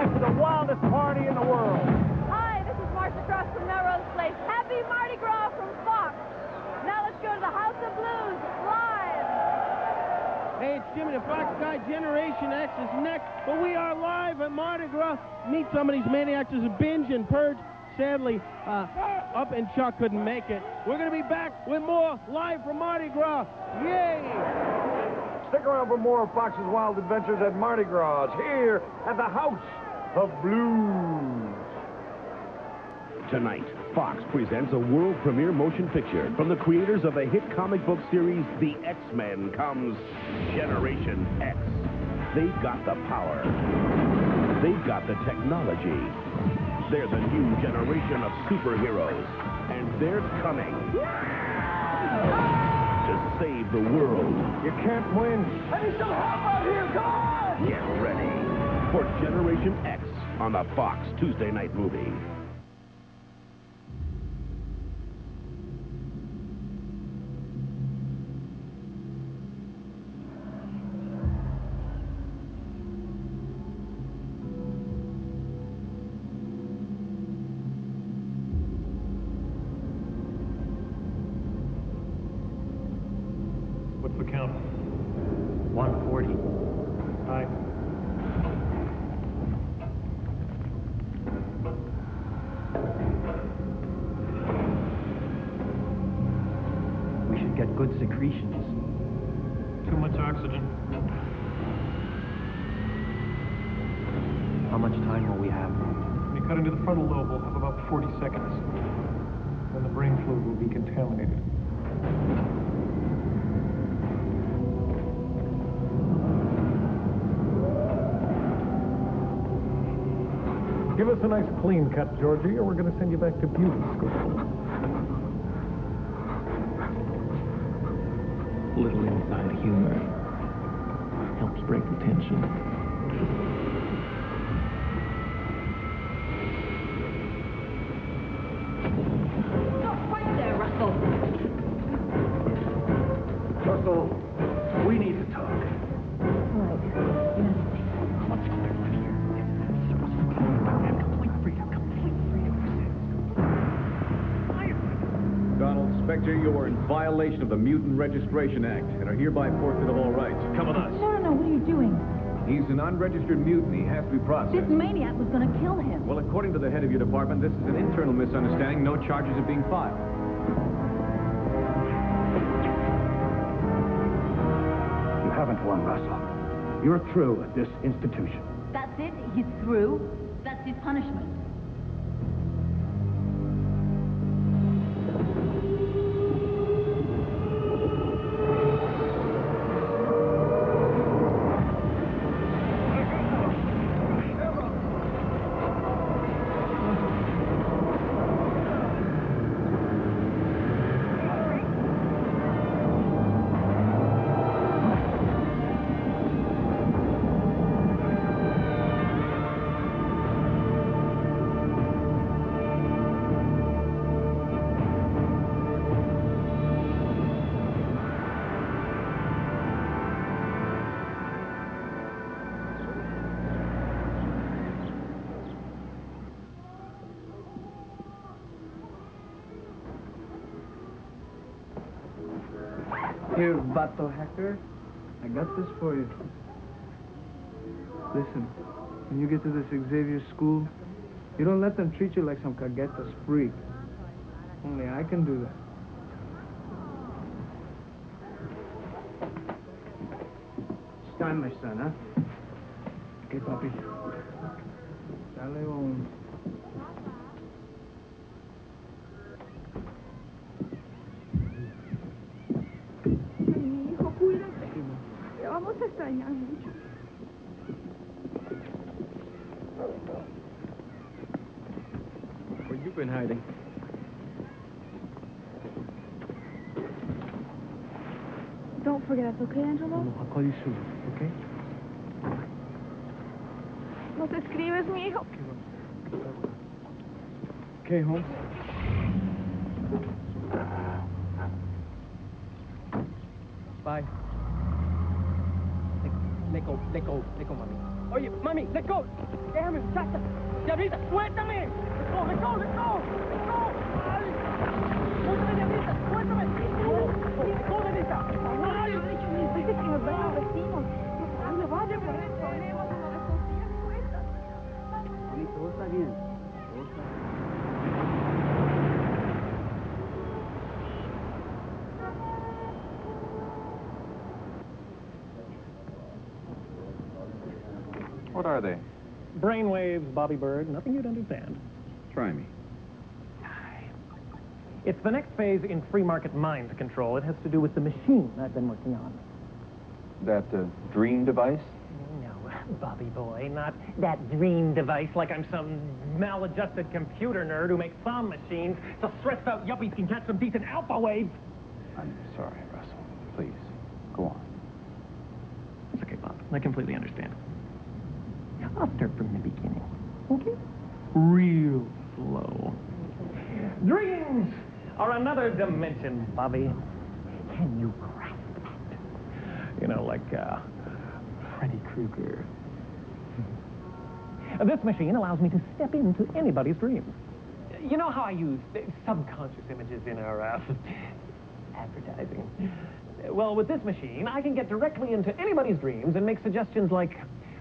back to the wildest party in the world. Hi, this is Marcia Cross from Melrose Place. Happy Mardi Gras from Fox. Now let's go to the House of Blues live. Hey, it's Jimmy the Fox guy. Generation X is next, but we are live at Mardi Gras. Meet some of these maniacs. There's a binge and purge. Sadly, uh, Up and Chuck couldn't make it. We're going to be back with more live from Mardi Gras. Yay! Stick around for more of Fox's Wild Adventures at Mardi Gras here at the House of Blues. Tonight, Fox presents a world premiere motion picture from the creators of the hit comic book series The X-Men comes Generation X. They've got the power. They've got the technology. They're the new generation of superheroes. And they're coming to save the world. You can't win. I need some help out here. On! Get ready for Generation X on the Fox Tuesday night movie. Clean cut, Georgie, or we're going to send you back to beauty school. little inside humor helps break the tension. Violation of the Mutant Registration Act and are hereby forfeit of all rights. Come with us. No, no, no. What are you doing? He's an unregistered mutant. He has to be processed. This maniac was going to kill him. Well, according to the head of your department, this is an internal misunderstanding. No charges are being filed. You haven't won, Russell. You're through at this institution. That's it. He's through. That's his punishment. Here, Vato Hacker, I got this for you. Listen, when you get to this Xavier school, you don't let them treat you like some caguetas freak. Only I can do that. It's time, my son, huh? Okay, papi. Dale un... call you soon, okay? No te escribes, mi hijo. Okay, Holmes. Are they? Brainwaves, Bobby Bird, nothing you'd understand. Try me. It's the next phase in free market mind control. It has to do with the machine I've been working on. That uh, dream device? No, Bobby boy, not that dream device like I'm some maladjusted computer nerd who makes some machines so stressed out yuppies can catch some decent alpha waves. I'm sorry, Russell. Please, go on. It's okay, Bob. I completely understand. I'll start from the beginning. Okay? Real slow. Dreams are another dimension, Bobby. Can you grasp that? You know, like uh, Freddy Krueger. This machine allows me to step into anybody's dreams. You know how I use subconscious images in our uh, advertising? Well, with this machine, I can get directly into anybody's dreams and make suggestions like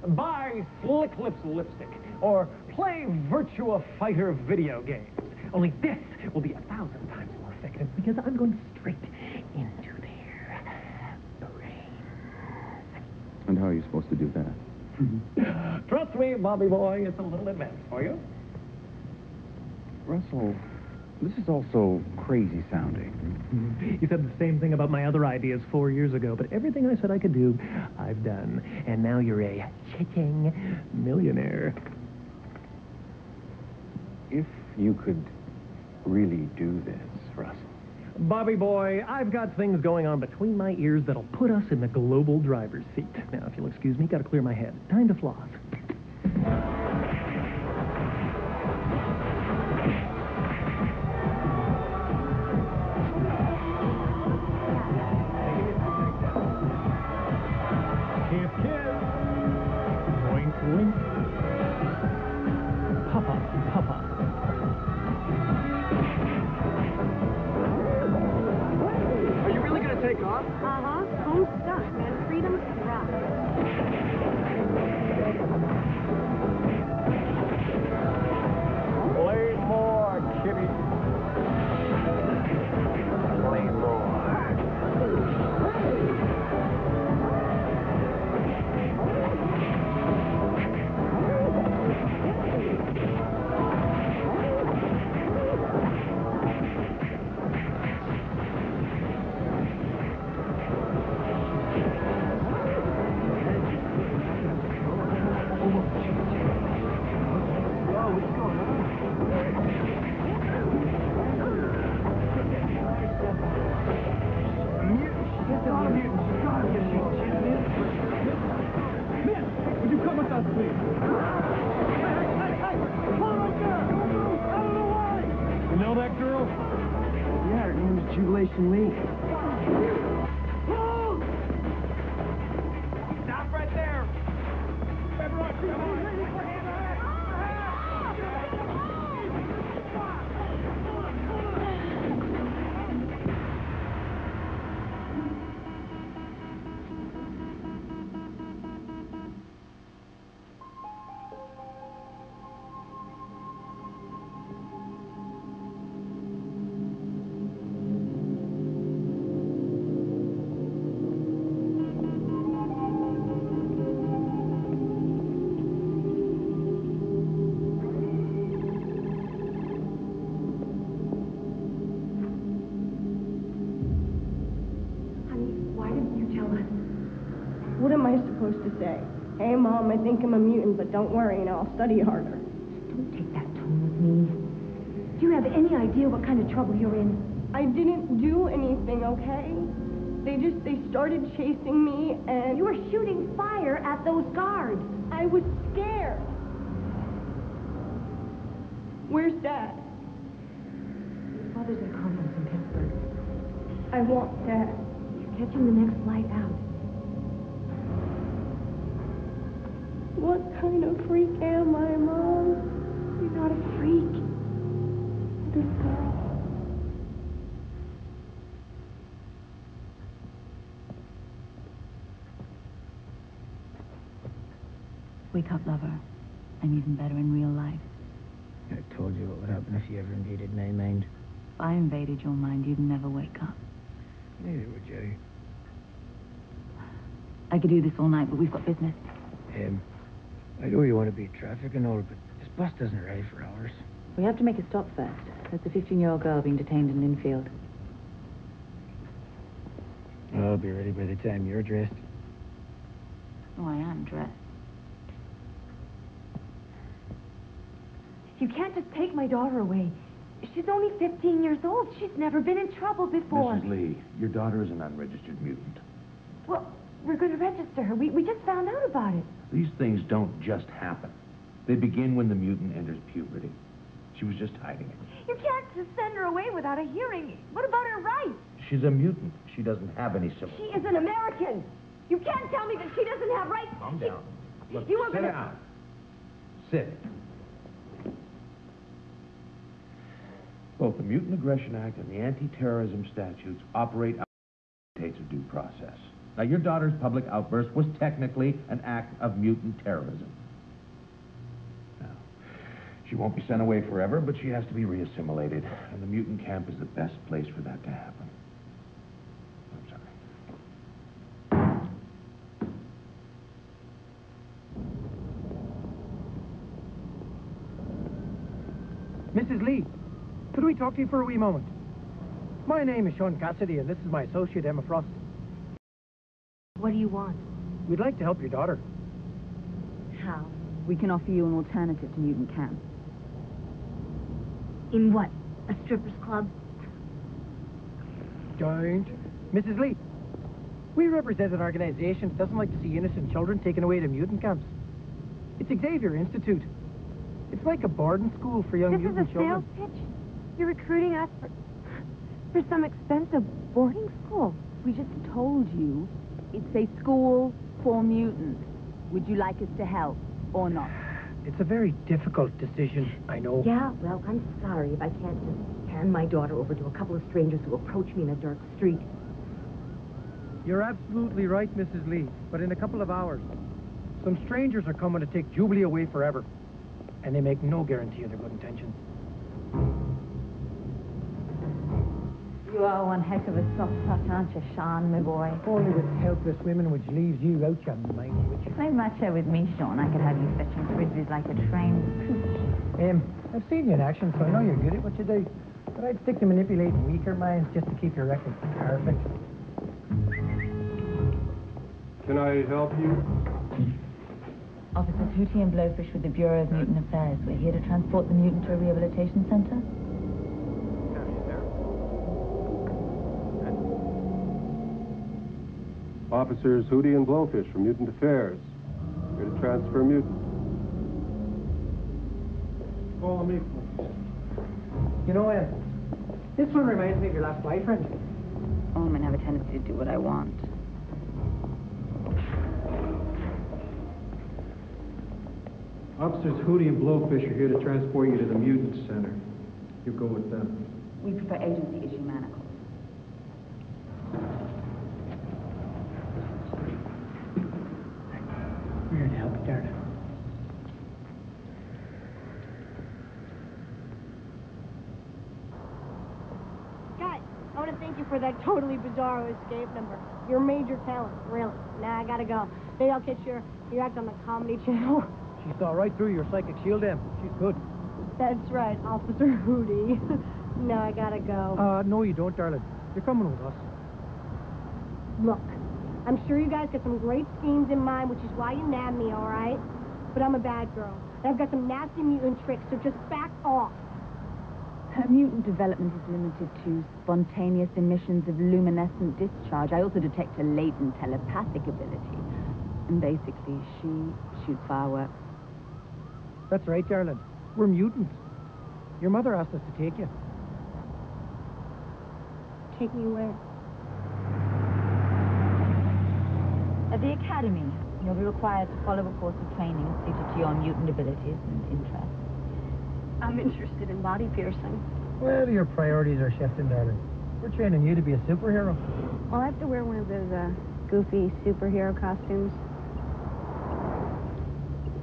buy Slick Lips lipstick or play Virtua Fighter video games. Only this will be a thousand times more effective because I'm going straight into their brain. And how are you supposed to do that? Trust me, Bobby boy, it's a little advanced for you. Russell, this is also crazy sounding. You said the same thing about my other ideas four years ago, but everything I said I could do, I've done. And now you're a cha-ching millionaire. If you could really do this, Russell. Bobby boy, I've got things going on between my ears that'll put us in the global driver's seat. Now, if you'll excuse me, gotta clear my head. Time to floss. Mom, I think I'm a mutant, but don't worry, you know, I'll study harder. Don't take that tone with me. Do you have any idea what kind of trouble you're in? I didn't do anything, okay? They just, they started chasing me, and... You were shooting fire at those guards. I was scared. Where's Dad? Your father's at a conference in Pittsburgh. I want Dad. He's catching the next flight out. What kind of freak am I, Mom? You're not a freak. Good girl. Wake up, lover. I'm even better in real life. I told you what would happen if you ever invaded my mind. If I invaded your mind, you'd never wake up. Neither would you. I could do this all night, but we've got business. Um, I know you want to beat traffic and all, but this bus doesn't arrive for hours. We have to make a stop first. There's a 15-year-old girl being detained in Linfield. I'll be ready by the time you're dressed. Oh, I am dressed. You can't just take my daughter away. She's only 15 years old. She's never been in trouble before. Mrs. Lee, your daughter is an unregistered mutant. Well, we're going to register her. We, we just found out about it. These things don't just happen. They begin when the mutant enters puberty. She was just hiding it. You can't just send her away without a hearing. What about her rights? She's a mutant. She doesn't have any civil. She is an American. You can't tell me that she doesn't have rights. Calm She- down. Look, You sit gonna- down. Sit. Both the Mutant Aggression Act and the Anti-Terrorism Statutes operate out of due process. Now, your daughter's public outburst was technically an act of mutant terrorism. Now, she won't be sent away forever, but she has to be reassimilated, and the mutant camp is the best place for that to happen. I'm sorry. Mrs. Lee, could we talk to you for a wee moment? My name is Sean Cassidy, and this is my associate, Emma Frost. What do you want? We'd like to help your daughter. How? We can offer you an alternative to mutant camp. In what? A strippers club? Don't. Mrs. Lee, we represent an organization that doesn't like to see innocent children taken away to mutant camps. It's Xavier Institute. It's like a boarding school for young This is a mutant children. sales pitch? You're recruiting us for, for some expensive boarding school? We just told you it's a school for mutants. Would you like us to help or not? It's a very difficult decision, I know. Yeah, well, I'm sorry if I can't just hand my daughter over to a couple of strangers who approach me in a dark street. You're absolutely right, Mrs. Lee. But in a couple of hours, some strangers are coming to take Jubilee away forever. And they make no guarantee of their good intentions. You are one heck of a soft pot, aren't you, Sean, my boy? Only with helpless women which leaves you out your mind, which... Play matcha with me, Sean. I could have you fetching frisbees like a trained pooch. Um, I've seen you in action, so I know you're good at what you do. But I'd stick to manipulating weaker minds just to keep your record perfect. Can I help you? Officers Hootie and Blowfish with the Bureau of Mutant Affairs. We're here to transport the mutant to a rehabilitation center. Officers Hootie and Blowfish from Mutant Affairs. Here to transfer mutant. Follow me. You know, uh, this one reminds me of your last boyfriend. Women have a tendency to do what I want. Officers Hootie and Blowfish are here to transport you to the Mutant Center. You go with them. We prefer agency issue manacles. We're here to help, darling. Guys, I want to thank you for that totally bizarre escape number. You're major talent, really. Now I gotta go. Maybe I'll catch your, your act on the Comedy Channel. She saw right through your psychic shield, Em. She's good. That's right, Officer Hootie. no, I gotta go. Uh, no, you don't, darling. You're coming with us. Look, I'm sure you guys got some great schemes in mind, which is why you nabbed me, all right? But I'm a bad girl. And I've got some nasty mutant tricks, so just back off. Her mutant development is limited to spontaneous emissions of luminescent discharge. I also detect a latent telepathic ability. And basically, she shoots fireworks. That's right, darling. We're mutants. Your mother asked us to take you. Take me where? At the academy, You'll be required to follow a course of training suited to your mutant abilities and interests. I'm interested in body piercing. Well, your priorities are shifting, darling. We're training you to be a superhero. I'll have to wear one of those uh, goofy superhero costumes.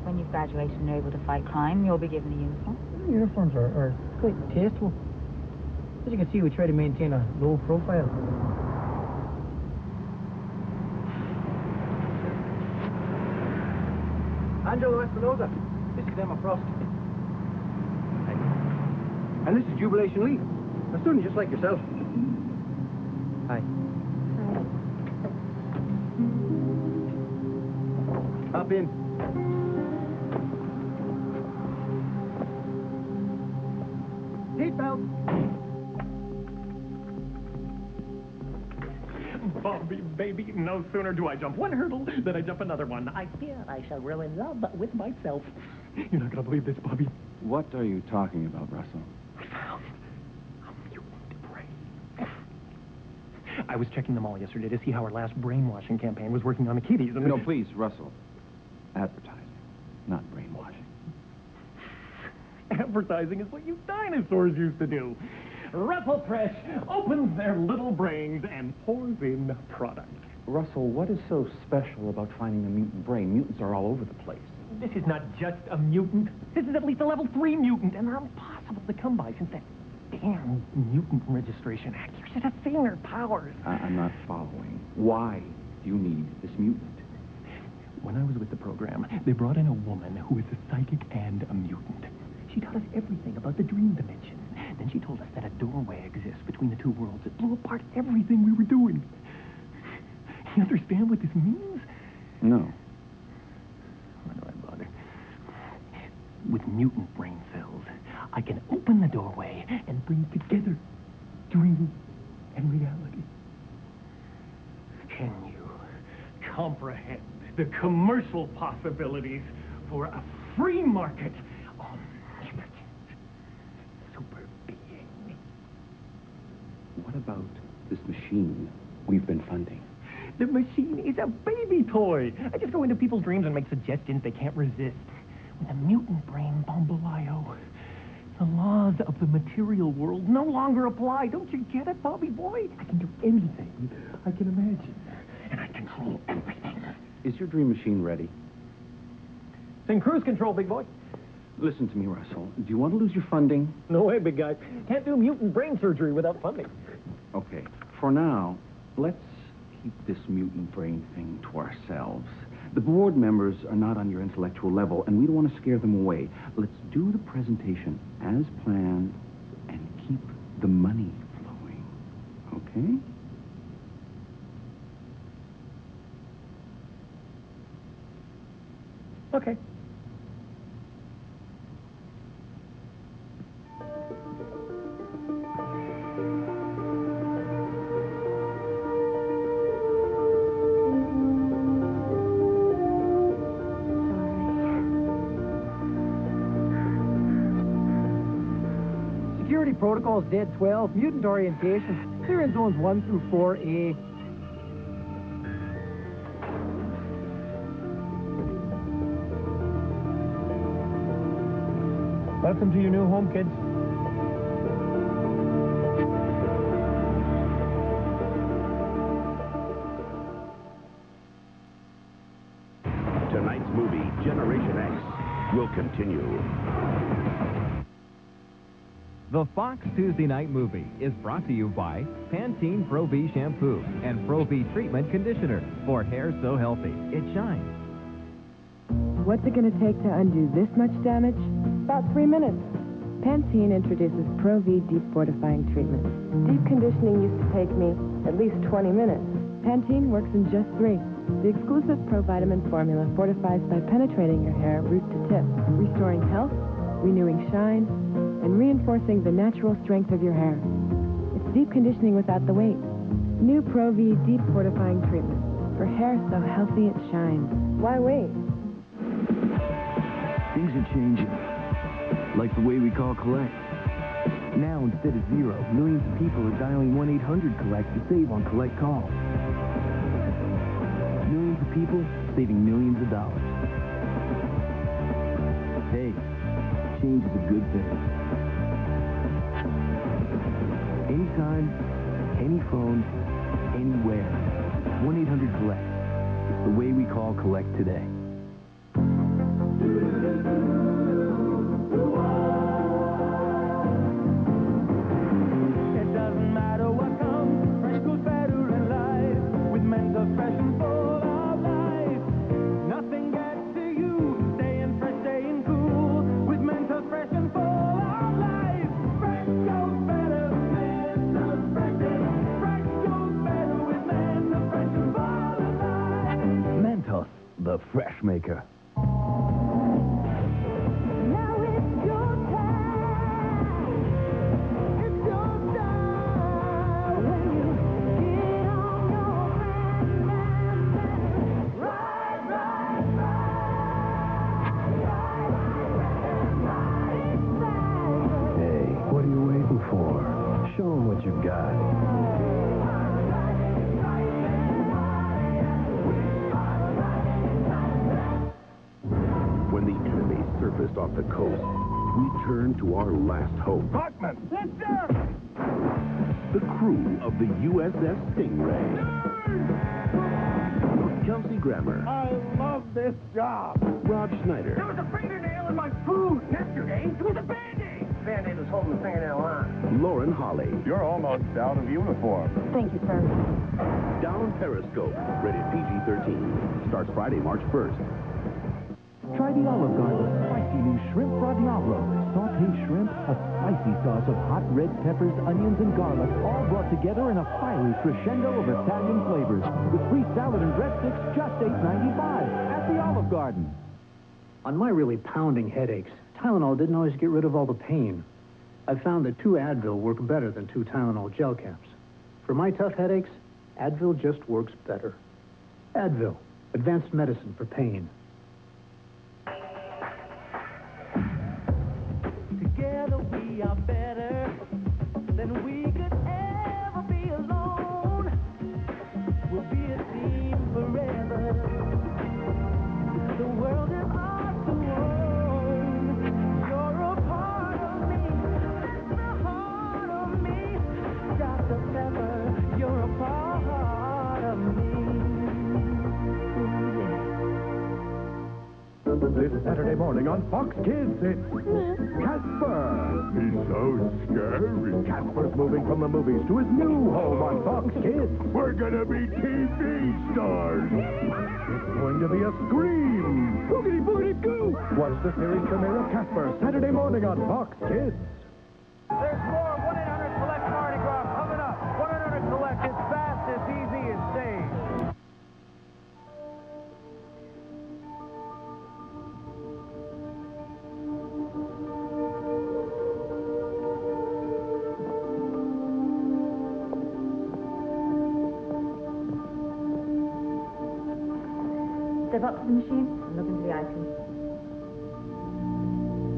When you've graduated and are able to fight crime, you'll be given a uniform. Uniforms are, are quite tasteful. As you can see, we try to maintain a low profile. Angelo Espinosa. This is Emma Frost. And this is Jubilation Lee, a student just like yourself. Hi. Hi. Hop in. Seatbelt. Bobby, baby, no sooner do I jump one hurdle than I jump another one. I fear I shall grow in love with myself. You're not going to believe this, Bobby. What are you talking about, Russell? I was checking them all yesterday to see how our last brainwashing campaign was working on the kiddies. And No, please, Russell. Advertising, not brainwashing. Advertising is what you dinosaurs used to do. Russell Press opens their little brains and pours in product. Russell, what is so special about finding a mutant brain? Mutants are all over the place. This is not just a mutant. This is at least a level three mutant, and they're impossible to come by since that damn Mutant Registration Act. You should have seen their powers. I- I'm not following. Why do you need this mutant? When I was with the program, they brought in a woman who is a psychic and a mutant. She taught us everything about the dream dimension. Then she told us that a doorway exists between the two worlds that blew apart everything we were doing. You understand what this means? No. Why do I bother? With mutant brain cells, I can open the doorway and bring together dream and reality. Can you comprehend the commercial possibilities for a free market omnipotent super being? What about this machine we've been funding? The machine is a baby toy. I just go into people's dreams and make suggestions they can't resist. With a mutant brain, Bombalio, the laws of the material world no longer apply. Don't you get it, Bobby boy? I can do anything I can imagine. And I control everything. Is your dream machine ready? It's in cruise control, big boy. Listen to me, Russell. Do you want to lose your funding? No way, big guy. Can't do mutant brain surgery without funding. Okay. For now, let's keep this mutant brain thing to ourselves. The board members are not on your intellectual level, and we don't want to scare them away. Let's do the presentation as planned and keep the money flowing. Okay? Okay. Security protocols dead swell. Mutant orientation. Clear in zones 1 through 4A. Welcome to your new home, kids. Tonight's movie, Generation X, will continue. The Fox Tuesday Night Movie is brought to you by Pantene Pro V Shampoo and Pro V Treatment Conditioner for hair so healthy it shines. What's it going to take to undo this much damage? About three minutes. Pantene introduces Pro V Deep Fortifying Treatment. Deep conditioning used to take me at least 20 minutes. Pantene works in just three. The exclusive Pro Vitamin formula fortifies by penetrating your hair root to tip, restoring health, renewing shine, and reinforcing the natural strength of your hair. It's deep conditioning without the weight. New Pro V Deep Fortifying Treatment for hair so healthy it shines. Why wait? Things are changing. Like the way we call collect. Now, instead of zero, millions of people are dialing 1-800-COLLECT to save on collect calls. Millions of people saving millions of dollars. Hey, change is a good thing. Anytime, any phone, anywhere. 1-800-COLLECT. It's the way we call collect today. Our last hope. Bachman! The crew of the USS Stingray. Kelsey Grammer, I love this job. Rob Schneider, There was a fingernail in my food yesterday. It was a band-aid. Band-aid was holding the fingernail on. Lauren Holly, You're almost out of uniform. Thank you, sir. Down Periscope, rated PG-13. Starts Friday, March 1st. Try the Olive Garden spicy new shrimp fra diavolo. Sauteed shrimp, a spicy sauce of hot red peppers, onions, and garlic, all brought together in a fiery crescendo of Italian flavors. With free salad and breadsticks, just $8.95 at the Olive Garden. On my really pounding headaches, Tylenol didn't always get rid of all the pain. I've found that two Advil work better than two Tylenol gel caps. For my tough headaches, Advil just works better. Advil, advanced medicine for pain. This Saturday morning on Fox Kids, it's Casper. He's so scary. Casper's moving from the movies to his new home on Fox Kids. We're gonna be TV stars. It's going to be a scream. Boogity boogity goo. Watch the series premiere of Casper Saturday morning on Fox Kids. There's more 1-800-COLLECT Mardi Gras coming up. 1-800-COLLECT is fast, it's to the machine and look into the iTunes.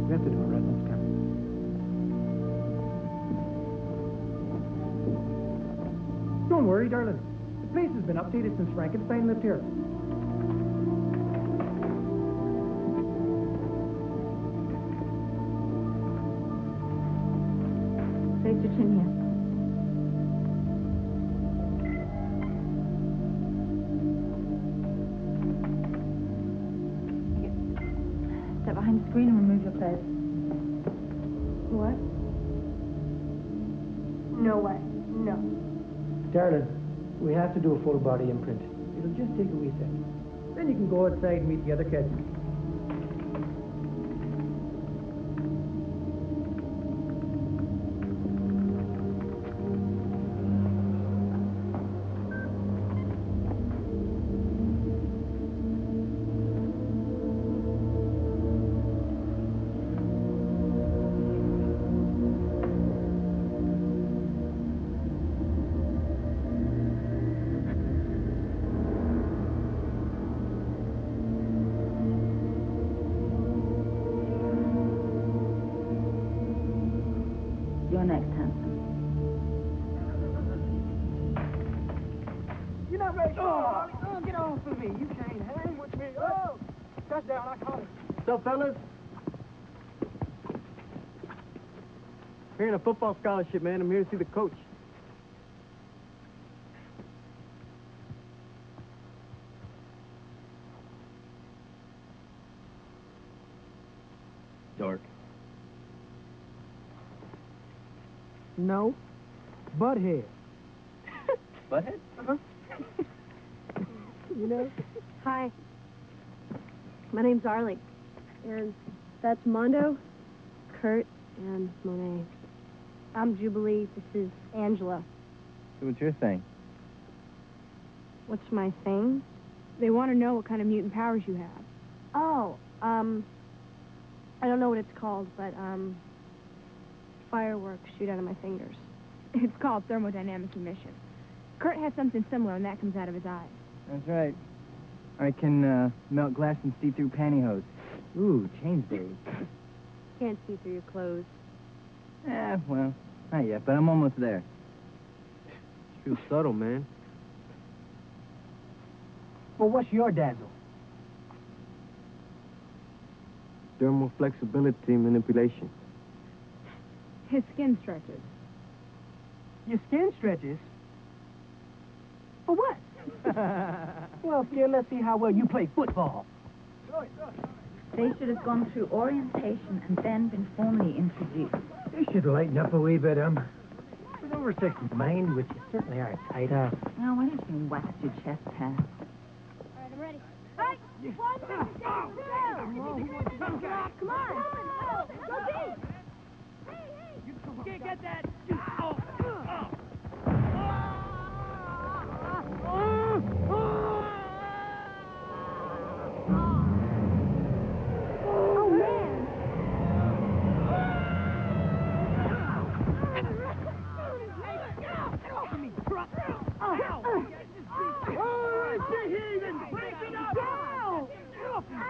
We have to do a retinal scan. Don't worry, darling. The place has been updated since Frankenstein lived here. Place your chin here. Darling, we have to do a full body imprint. It'll just take a wee second. Then you can go outside and meet the other kids. Football scholarship, man. I'm here to see the coach. Dark. No. Butthead. Butthead? Uh-huh. You know? Hi. My name's Arlee. And that's Mondo, Kurt, and Monet. I'm Jubilee. This is Angelo. So what's your thing? What's my thing? They want to know what kind of mutant powers you have. Oh, um, I don't know what it's called, but, um, fireworks shoot out of my fingers. It's called thermodynamic emission. Kurt has something similar, and that comes out of his eyes. That's right. I can uh, melt glass and see through pantyhose. Ooh, change days. Can't see through your clothes. Eh, well, not yet, but I'm almost there. Too subtle, man. Well, what's your dazzle? Dermal flexibility manipulation. His skin stretches. Your skin stretches. For what? well, kid, let's see how well you play football. They should have gone through orientation and then been formally introduced. You should lighten up a wee bit, um. With over six mind, which you certainly are tight up. Now, why don't you wax your chest hair? All right, I'm ready. Hey! One, two, Come on! Go deep! You can't get that. Oh, man!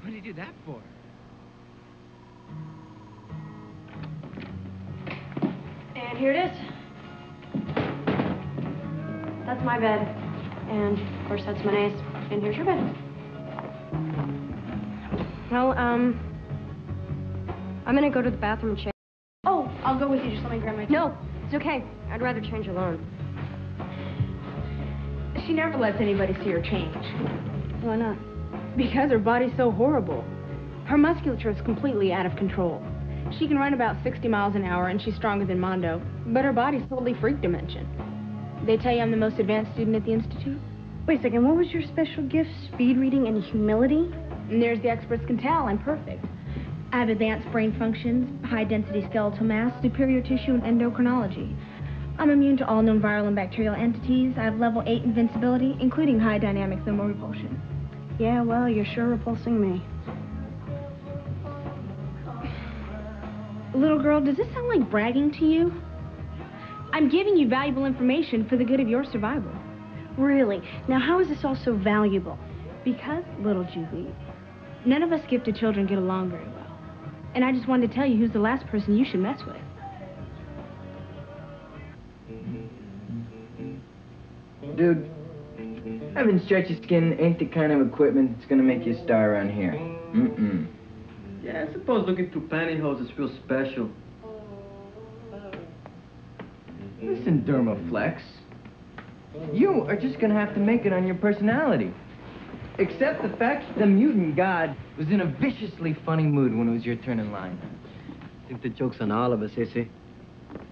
What did you do that for? And here it is. That's my bed. And, of course, that's Monet's. And here's your bed. Well, um... I'm gonna go to the bathroom and change. Oh, I'll go with you. Just let me grab my... No, it's okay. I'd rather change alone. She never lets anybody see her change. Why not? Because her body's so horrible. Her musculature is completely out of control. She can run about 60 miles an hour, and she's stronger than Mondo, but her body's totally freak dimension. They tell you I'm the most advanced student at the Institute? Wait a second, what was your special gift? Speed reading and humility? And there's the experts can tell I'm perfect. I have advanced brain functions, high density skeletal mass, superior tissue, and endocrinology. I'm immune to all known viral and bacterial entities. I have level 8 invincibility, including high dynamic thermal repulsion. Yeah, well, you're sure repulsing me. Little girl, does this sound like bragging to you? I'm giving you valuable information for the good of your survival. Really? Now, how is this all so valuable? Because, little Julie, none of us gifted children get along very well. And I just wanted to tell you who's the last person you should mess with. Dude, having stretchy skin ain't the kind of equipment that's gonna make you a star around here. Mm-mm. Yeah, I suppose looking through pantyhose is real special. Listen, Dermaflex. You are just gonna have to make it on your personality. Accept the fact that the mutant god was in a viciously funny mood when it was your turn in line. I think the joke's on all of us, is Issy.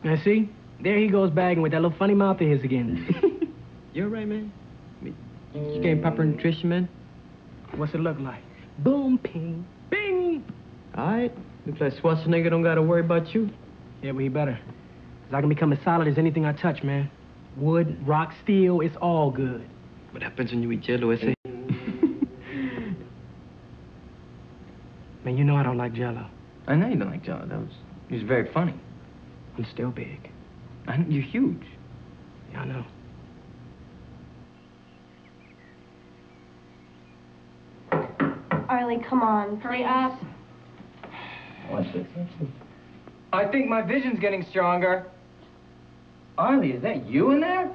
Now, see? There he goes bagging with that little funny mouth of his again. You're right, man. I mean, you getting proper nutrition, man? What's it look like? Boom, ping, bing! All right. Looks like Schwarzenegger don't gotta worry about you. Yeah, but he better. Because I can become as solid as anything I touch, man. Wood, rock, steel, it's all good. What happens when you eat jello, eh, ese? Man, you know I don't like jello. I know you don't like Jello. That was, he was very funny. I'm still big. I, you're huge. Yeah, I know. Riley, come on. Hurry up. Watch this. I think my vision's getting stronger. Arlee, is that you in there?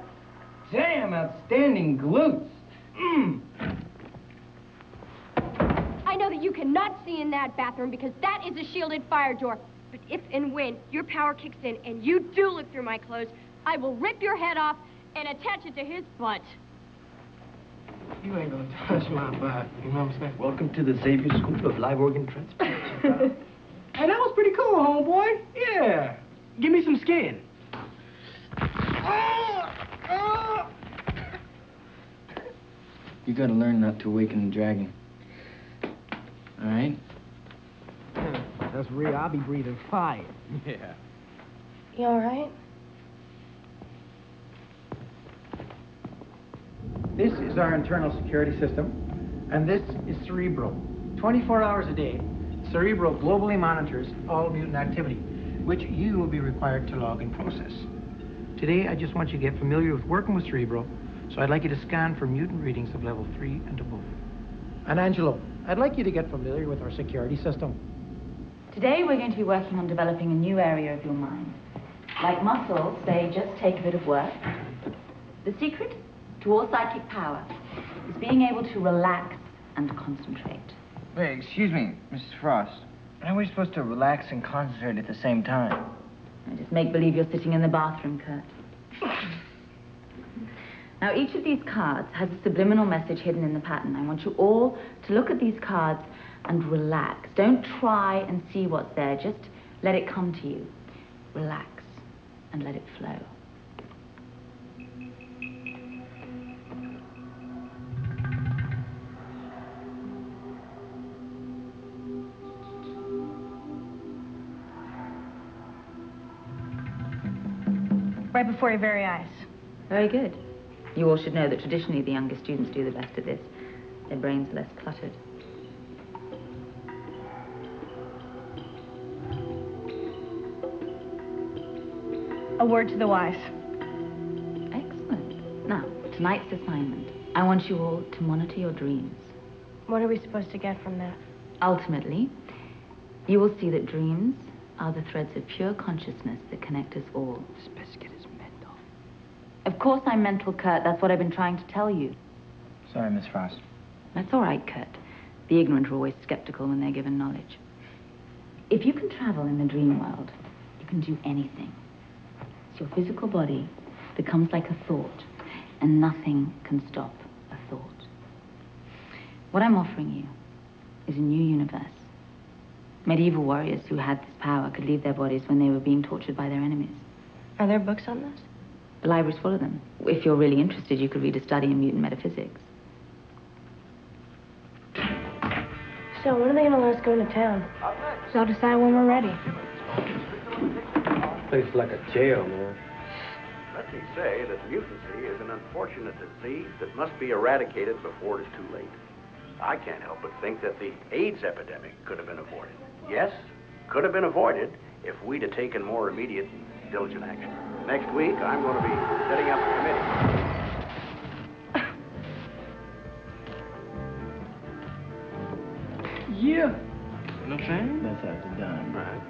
Damn, outstanding glutes. Mmm. I know that you cannot see in that bathroom because that is a shielded fire door. But if and when your power kicks in and you do look through my clothes, I will rip your head off and attach it to his butt. You ain't gonna touch my butt. You know what I'm saying? Welcome to the Xavier School of Live Organ Transplantation. hey, that was pretty cool, homeboy. Yeah. Give me some skin. You gotta learn not to awaken the dragon. All right? That's real. I'll be breathing fire. Yeah. You all right? This is our internal security system, and this is Cerebro. 24 hours a day, Cerebro globally monitors all mutant activity, which you will be required to log and process. Today, I just want you to get familiar with working with Cerebro, so I'd like you to scan for mutant readings of level 3 and above. And Angelo, I'd like you to get familiar with our security system. Today we're going to be working on developing a new area of your mind. Like muscles, they just take a bit of work. The secret all psychic power is being able to relax and concentrate. Wait, excuse me, Mrs. Frost. How are we supposed to relax and concentrate at the same time? And just make believe you're sitting in the bathroom, Kurt. Now, each of these cards has a subliminal message hidden in the pattern. I want you all to look at these cards and relax. Don't try and see what's there. Just let it come to you. Relax and let it flow. Right before your very eyes. Very good. You all should know that traditionally the younger students do the best at this. Their brains are less cluttered. A word to the wise. Excellent. Now, tonight's assignment. I want you all to monitor your dreams. What are we supposed to get from that? Ultimately, you will see that dreams are the threads of pure consciousness that connect us all. This biscuit. Of course I'm mental, Kurt. That's what I've been trying to tell you. Sorry, Miss Frost. That's all right, Kurt. The ignorant are always skeptical when they're given knowledge. If you can travel in the dream world, you can do anything. It's your physical body becomes like a thought, and nothing can stop a thought. What I'm offering you is a new universe. Medieval warriors who had this power could leave their bodies when they were being tortured by their enemies. Are there books on this? The library's full of them. If you're really interested, you could read a study in mutant metaphysics. So, when are they gonna let us go into town? So I'll decide when we're ready. Place like a jail, man. Let me say that mutancy is an unfortunate disease that must be eradicated before it is too late. I can't help but think that the AIDS epidemic could have been avoided. Yes, could have been avoided if we'd have taken more immediate and diligent action. Next week, I'm going to be setting up a committee. Yeah. You know what I'm saying? That's how it's done. Right.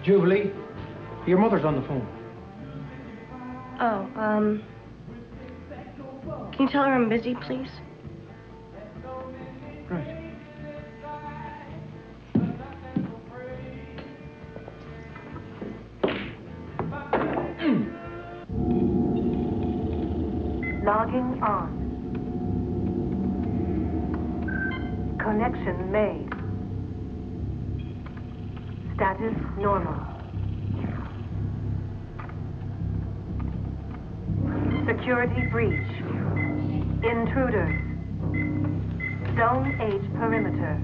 Jubilee, your mother's on the phone. Oh, um. Can you tell her I'm busy, please? Logging on. Connection made. Status normal. Security breach. Intruders. Zone H perimeter.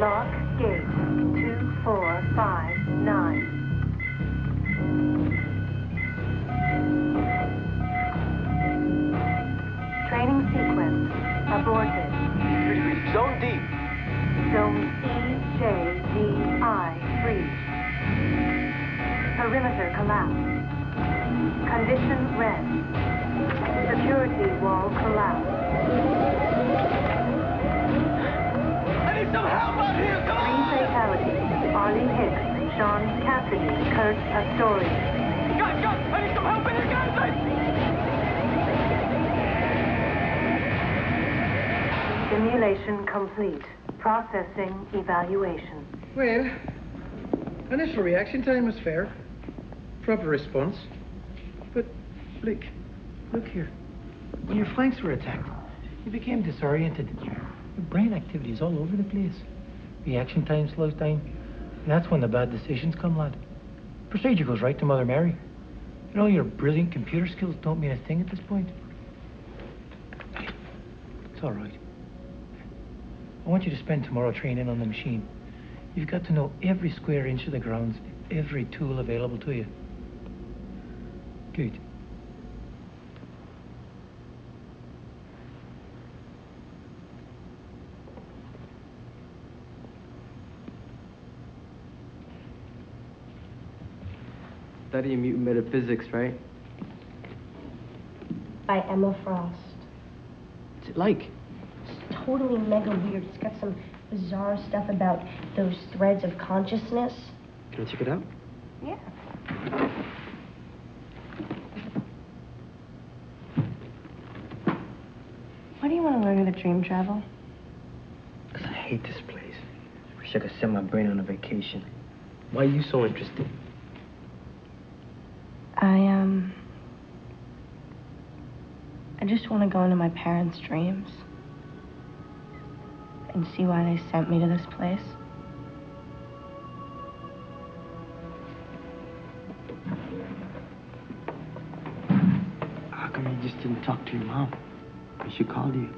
Lock gate 2459. Training sequence aborted. Zone D. Zone E J D I breached. Perimeter collapse. Condition red. Security wall collapse. Need some help out here! Come on! Three fatalities. Arlee Hicks, Sean Cassidy, Kurt Astori. Guys, guys! I need some help in here, guys! Simulation complete. Processing evaluation. Well, initial reaction time was fair. Proper response. But look, look here. When your flanks were attacked, you became disoriented. Your brain activity is all over the place. Reaction time slows down. That's when the bad decisions come, lad. Procedure goes right to Mother Mary. And all your brilliant computer skills don't mean a thing at this point. It's all right. I want you to spend tomorrow training on the machine. You've got to know every square inch of the grounds, every tool available to you. Good. Studying mutant metaphysics, right? By Emma Frost. What's it like? Totally mega weird. It's got some bizarre stuff about those threads of consciousness. Can I check it out? Yeah. Why do you want to learn how to dream travel? Because I hate this place. I Wish I could send my brain on a vacation. Why are you so interested? I, um. I just want to go into my parents' dreams and see why they sent me to this place. How come you just didn't talk to your mom? She called you.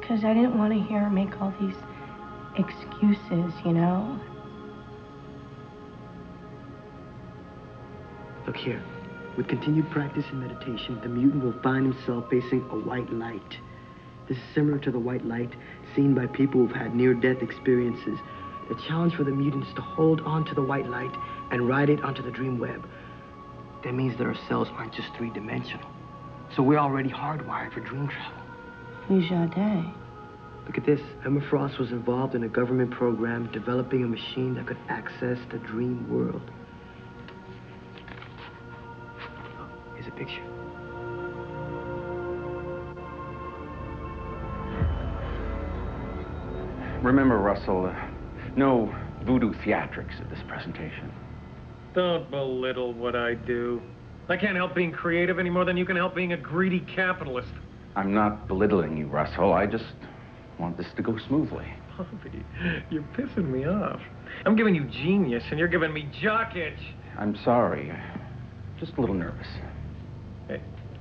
Because I didn't want to hear her make all these excuses, you know? Look here. With continued practice and meditation, the mutant will find himself facing a white light. This is similar to the white light seen by people who've had near-death experiences. The challenge for the mutant is to hold on to the white light and ride it onto the dream web. That means that our cells aren't just three-dimensional. So we're already hardwired for dream travel. Dujardin. Look at this. Emma Frost was involved in a government program developing a machine that could access the dream world. Here's picture. Remember, Russell, uh, no voodoo theatrics at this presentation. Don't belittle what I do. I can't help being creative any more than you can help being a greedy capitalist. I'm not belittling you, Russell. I just want this to go smoothly. Bobby, you're pissing me off. I'm giving you genius, and you're giving me jock itch. I'm sorry. Just a little nervous.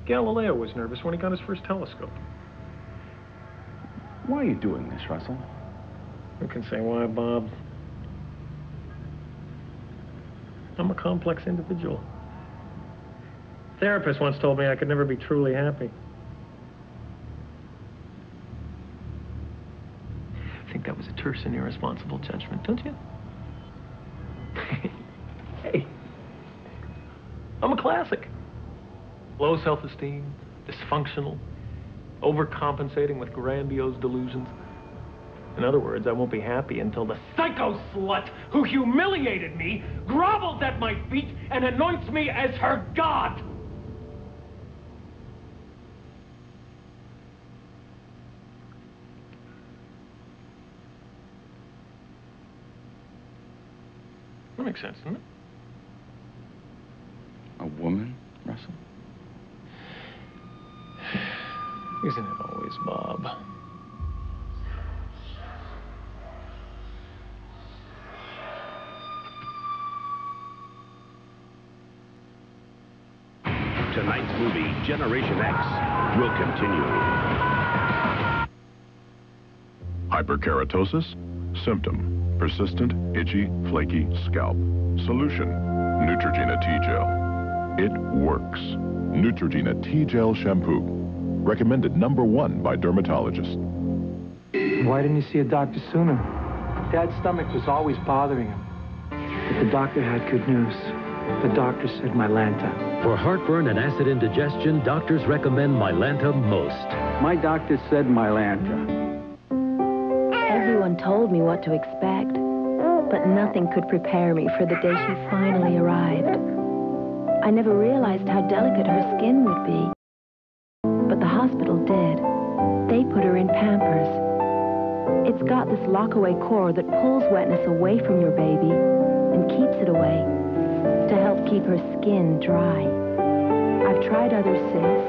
Galileo was nervous when he got his first telescope. Why are you doing this, Russell? Who can say why, Bob? I'm a complex individual. Therapist once told me I could never be truly happy. I think that was a terse and irresponsible judgment, don't you? hey, I'm a classic. Low self-esteem, dysfunctional, overcompensating with grandiose delusions. In other words, I won't be happy until the psycho slut who humiliated me grovels at my feet and anoints me as her god. That makes sense, doesn't it? A woman, Russell? Isn't it always, Bob? Tonight's movie, Generation X, will continue. Hyperkeratosis? Symptom. Persistent, itchy, flaky scalp. Solution. Neutrogena T-Gel. It works. Neutrogena T-Gel Shampoo. Recommended number one by dermatologists. Why didn't you see a doctor sooner? Dad's stomach was always bothering him. But the doctor had good news. The doctor said Mylanta. For heartburn and acid indigestion, doctors recommend Mylanta most. My doctor said Mylanta. Everyone told me what to expect, but nothing could prepare me for the day she finally arrived. I never realized how delicate her skin would be, lockaway core that pulls wetness away from your baby and keeps it away to help keep her skin dry. I've tried others since,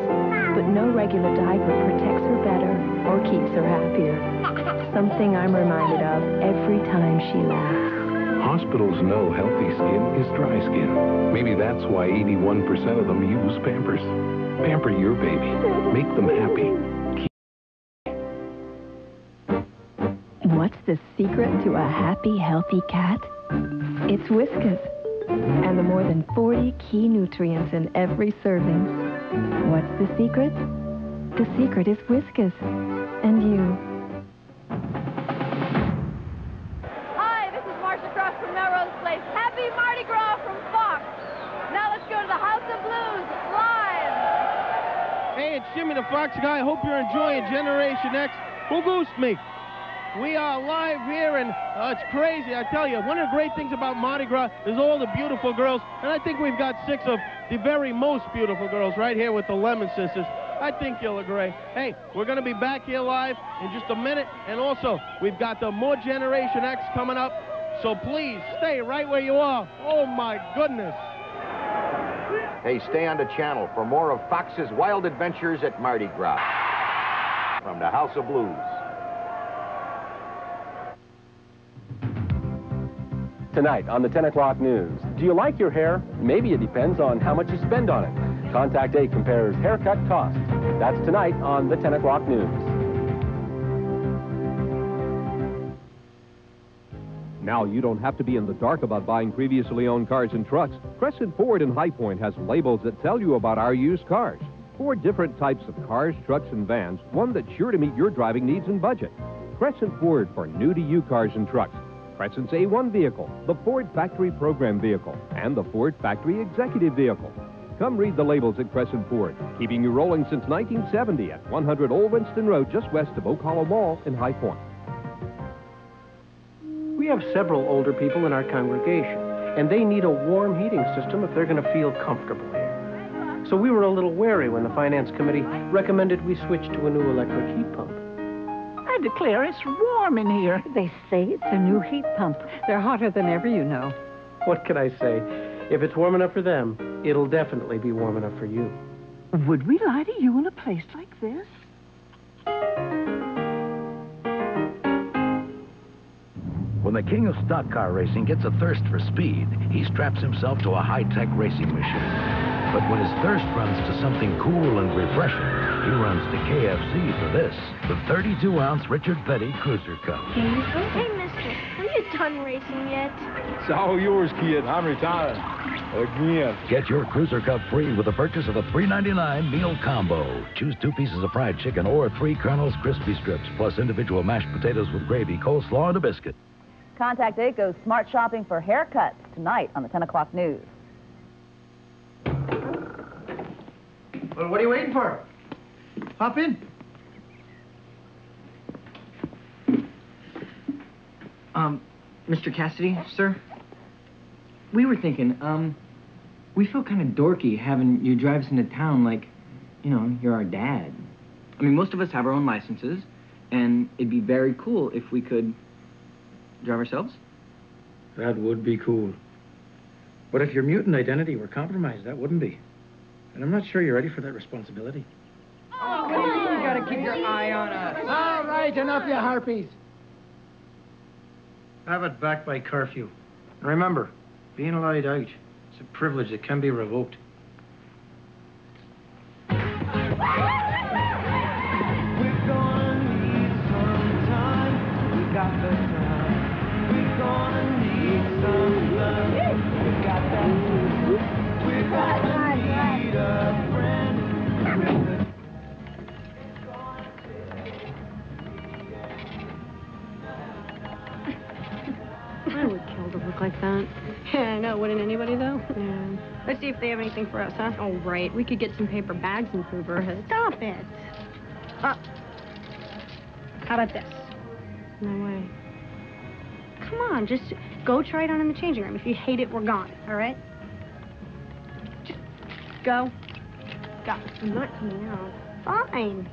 but no regular diaper protects her better or keeps her happier. Something I'm reminded of every time she laughs. Hospitals know healthy skin is dry skin. Maybe that's why 81% of them use Pampers. Pamper your baby. Make them happy. What's the secret to a happy, healthy cat? It's Whiskas. And the more than 40 key nutrients in every serving. What's the secret? The secret is Whiskas. And you. Hi, this is Marcia Cross from Melrose Place. Happy Mardi Gras from Fox. Now let's go to the House of Blues live. Hey, it's Jimmy the Fox guy. Hope you're enjoying Generation X. Who goosed me? We are live here, and uh, it's crazy. I tell you, one of the great things about Mardi Gras is all the beautiful girls, and I think we've got six of the very most beautiful girls right here with the Lemon Sisters. I think you'll agree. Hey, we're going to be back here live in just a minute, and also we've got the more Generation X coming up, so please stay right where you are. Oh my goodness. Hey, stay on the channel for more of Fox's wild adventures at Mardi Gras. From the House of Blues. Tonight on the 10 o'clock news. Do you like your hair? Maybe it depends on how much you spend on it. Contact 8 compares haircut costs. That's tonight on the 10 o'clock news. Now you don't have to be in the dark about buying previously owned cars and trucks. Crescent Ford in High Point has labels that tell you about our used cars. Four different types of cars, trucks, and vans, one that's sure to meet your driving needs and budget. Crescent Ford for new to you cars and trucks. Crescent's A1 vehicle, the Ford Factory Program vehicle, and the Ford Factory Executive vehicle. Come read the labels at Crescent Ford, keeping you rolling since 1970 at 100 Old Winston Road, just west of Oak Hollow Mall in High Point. We have several older people in our congregation, and they need a warm heating system if they're going to feel comfortable here. So we were a little wary when the Finance Committee recommended we switch to a new electric heat pump. I declare it's warm in here. They say it's a new heat pump. They're hotter than ever, you know. What can I say? If it's warm enough for them, it'll definitely be warm enough for you. Would we lie to you in a place like this? When the king of stock car racing gets a thirst for speed, he straps himself to a high-tech racing machine. But when his thirst runs to something cool and refreshing, he runs to KFC for this, the 32-ounce Richard Petty Cruiser Cup. Hey, mister, are you done racing yet? It's all yours, kid. I'm retired. Again. Get your Cruiser Cup free with the purchase of a $3.99 meal combo. Choose two pieces of fried chicken or three Colonel's crispy strips, plus individual mashed potatoes with gravy, coleslaw, and a biscuit. Contact 8 goes smart shopping for haircuts tonight on the 10 o'clock news. Well, what are you waiting for? Hop in. Um, Mr. Cassidy, sir? We were thinking, um, we feel kind of dorky having you drive us into town like, you know, you're our dad. I mean, most of us have our own licenses, and it'd be very cool if we could drive ourselves. That would be cool. But if your mutant identity were compromised, that wouldn't be. And I'm not sure you're ready for that responsibility. Oh, come on. You gotta keep your eye on us. All right, enough, you harpies. Have it back by curfew. And remember, being allowed out is a privilege that can be revoked. They have anything for us, huh? Oh, right. We could get some paper bags and prove our heads. Stop it. Uh, how about this? No way. Come on, just go try it on in the changing room. If you hate it, we're gone, all right? Just go. Go. I'm not coming out. Fine.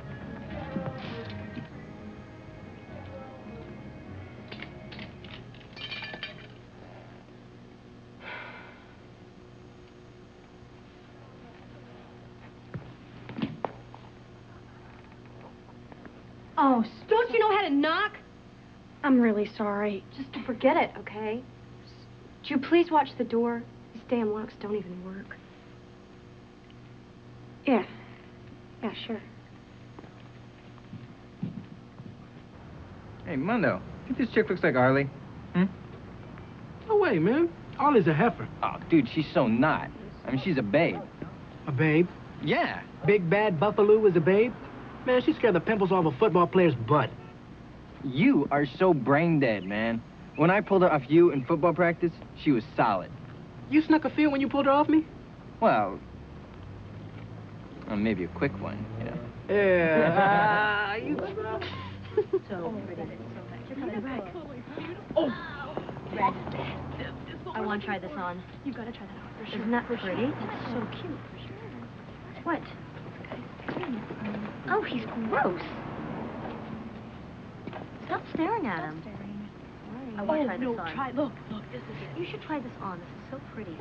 Really sorry. Just to forget it, okay? Would you please watch the door? These damn locks don't even work. Yeah. Yeah, sure. Hey, Mundo, think this chick looks like Arlee? Hmm? No way, man. Arlee's a heifer. Oh, dude, she's so not. I mean, she's a babe. A babe? Yeah. Big bad Buffalo is a babe? Man, she scared the pimples off a football player's butt. You are so brain dead, man. When I pulled her off you in football practice, she was solid. You snuck a feel when you pulled her off me? Well, well maybe a quick one, you know. Yeah. you... so pretty. Oh. Red. I want to try this on. You've got to try that on for sure. Isn't that for pretty? Sure. It's so cute. What? Oh, he's gross. Stop staring at him. I want to try this on. try. Look, look. This is it. You should try this on. This is so pretty.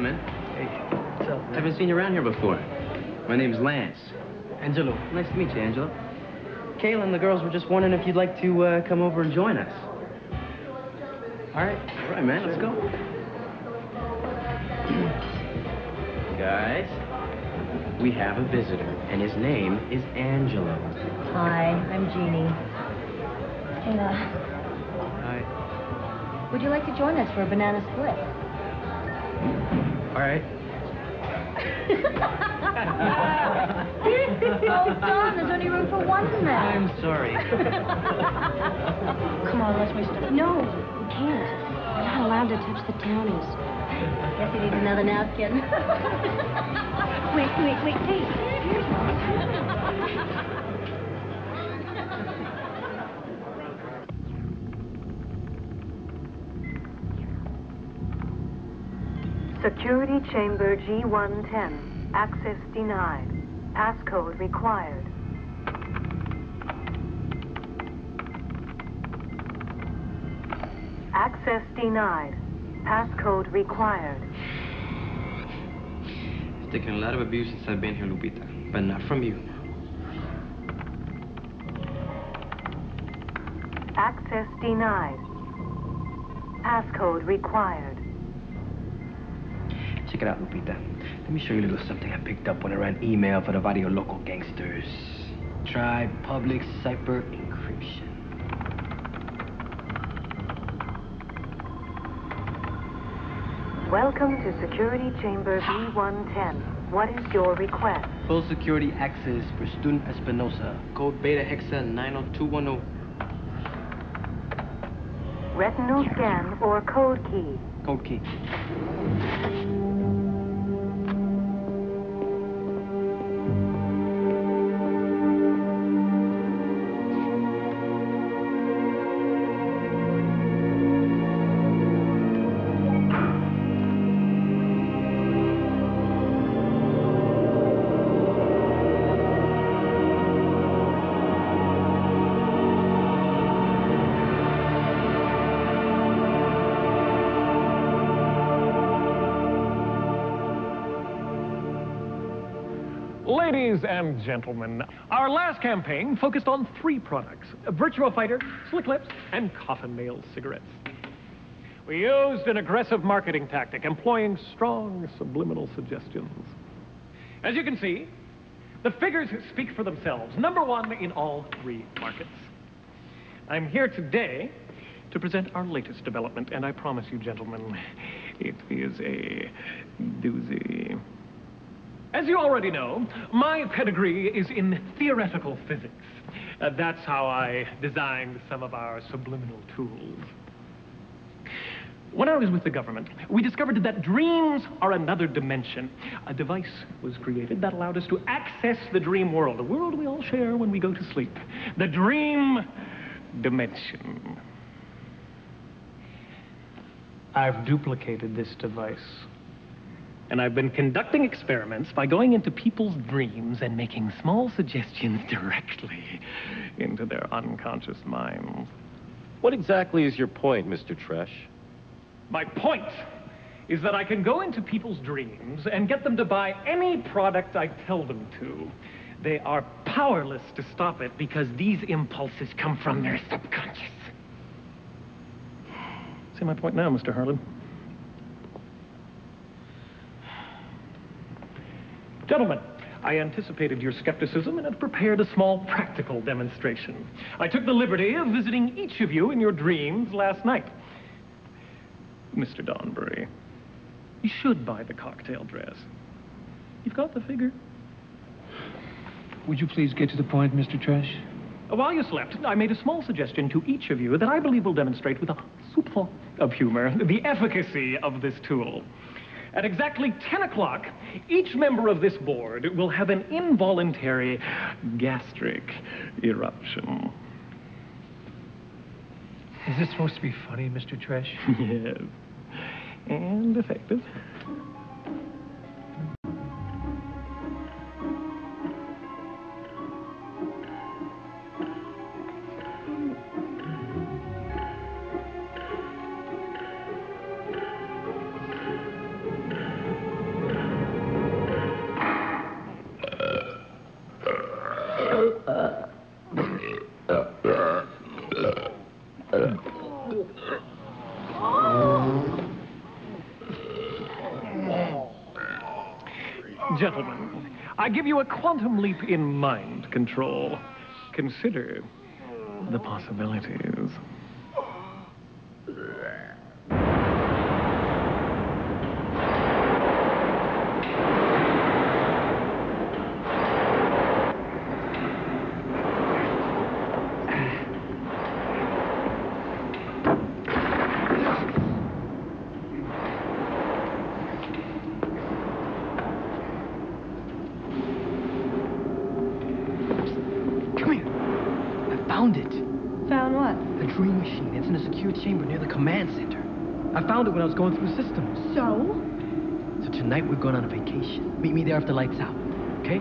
Doing, man? Hey, what's up? i Haven't seen you around here before. My name's Lance. Angelo. Nice to meet you, Angelo. Kayla and the girls were just wondering if you'd like to uh, come over and join us. All right. All right, man. Let's go. Guys, we have a visitor, and his name is Angelo. Hi, I'm Jeannie. Hey, uh, Hi. would you like to join us for a banana split? All right. oh, Don, there's only room for one in there. I'm sorry. Come on, let's waste it. No, we can't. We're not allowed to touch the townies. Guess he needs another napkin. Wait, wait, wait. wait. here's Security Chamber G110. Access denied. Passcode required. Access denied. Passcode required. I've taken a lot of abuse since I've been here, Lupita, but not from you. Access denied. Passcode required. Check it out, Lupita. Let me show you a little something I picked up when I ran email for the Barrio Local gangsters. Try public cipher encryption. Welcome to Security Chamber B110. What is your request? Full security access for student Espinosa. Code Beta Hexa 90210. Retinal scan or code key? Code key. And gentlemen, our last campaign focused on three products Virtua Fighter, Slick Lips, and Coffin Nail cigarettes. We used an aggressive marketing tactic employing strong subliminal suggestions. As you can see, the figures speak for themselves. Number one in all three markets. I'm here today to present our latest development, and I promise you, gentlemen, it is a doozy. As you already know, my pedigree is in theoretical physics. Uh, that's how I designed some of our subliminal tools. When I was with the government, we discovered that dreams are another dimension. A device was created that allowed us to access the dream world, a world we all share when we go to sleep. The dream dimension. I've duplicated this device. And I've been conducting experiments by going into people's dreams and making small suggestions directly into their unconscious minds. What exactly is your point, Mr. Tresh? My point is that I can go into people's dreams and get them to buy any product I tell them to. They are powerless to stop it because these impulses come from their subconscious. See my point now, Mr. Harlan? Gentlemen, I anticipated your skepticism and have prepared a small practical demonstration. I took the liberty of visiting each of you in your dreams last night. Mr. Donbury, you should buy the cocktail dress. You've got the figure. Would you please get to the point, Mr. Tresh? While you slept, I made a small suggestion to each of you that I believe will demonstrate with a soupçon of humor the efficacy of this tool. At exactly 10 o'clock, each member of this board will have an involuntary gastric eruption. Is this supposed to be funny, Mr. Tresh? yes. And effective. I give you a quantum leap in mind control. Consider the possibilities. Come here. I found it. Found what? A dream machine. It's in a secure chamber near the command center. I found it when I was going through systems. So? So tonight we're going on a after lights out. Okay?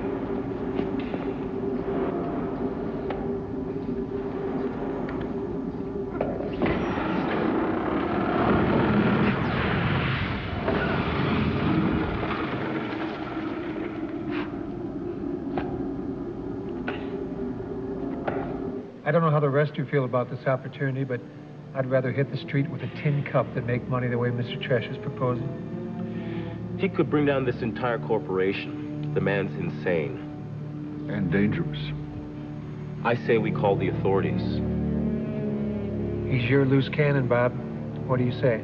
I don't know how the rest of you feel about this opportunity, but I'd rather hit the street with a tin cup than make money the way Mr. Tresh is proposing. He could bring down this entire corporation. The man's insane. And dangerous. I say we call the authorities. He's your loose cannon, Bob. What do you say?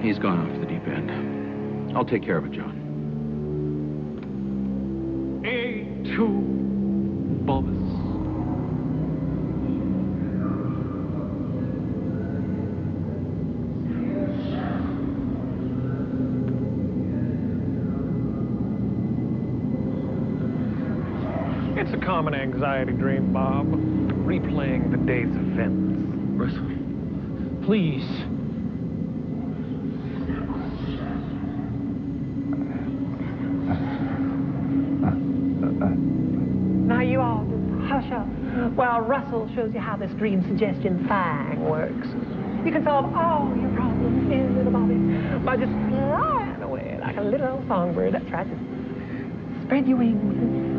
He's gone off the deep end. I'll take care of it, John. Anxiety dream, Bob. Replaying the day's events. Russell, please. Now you all just hush up while Russell shows you how this dream suggestion thing works. You can solve all your problems in little Bobby by just flying away like a little songbird. That's right. Just spread your wings and shoo.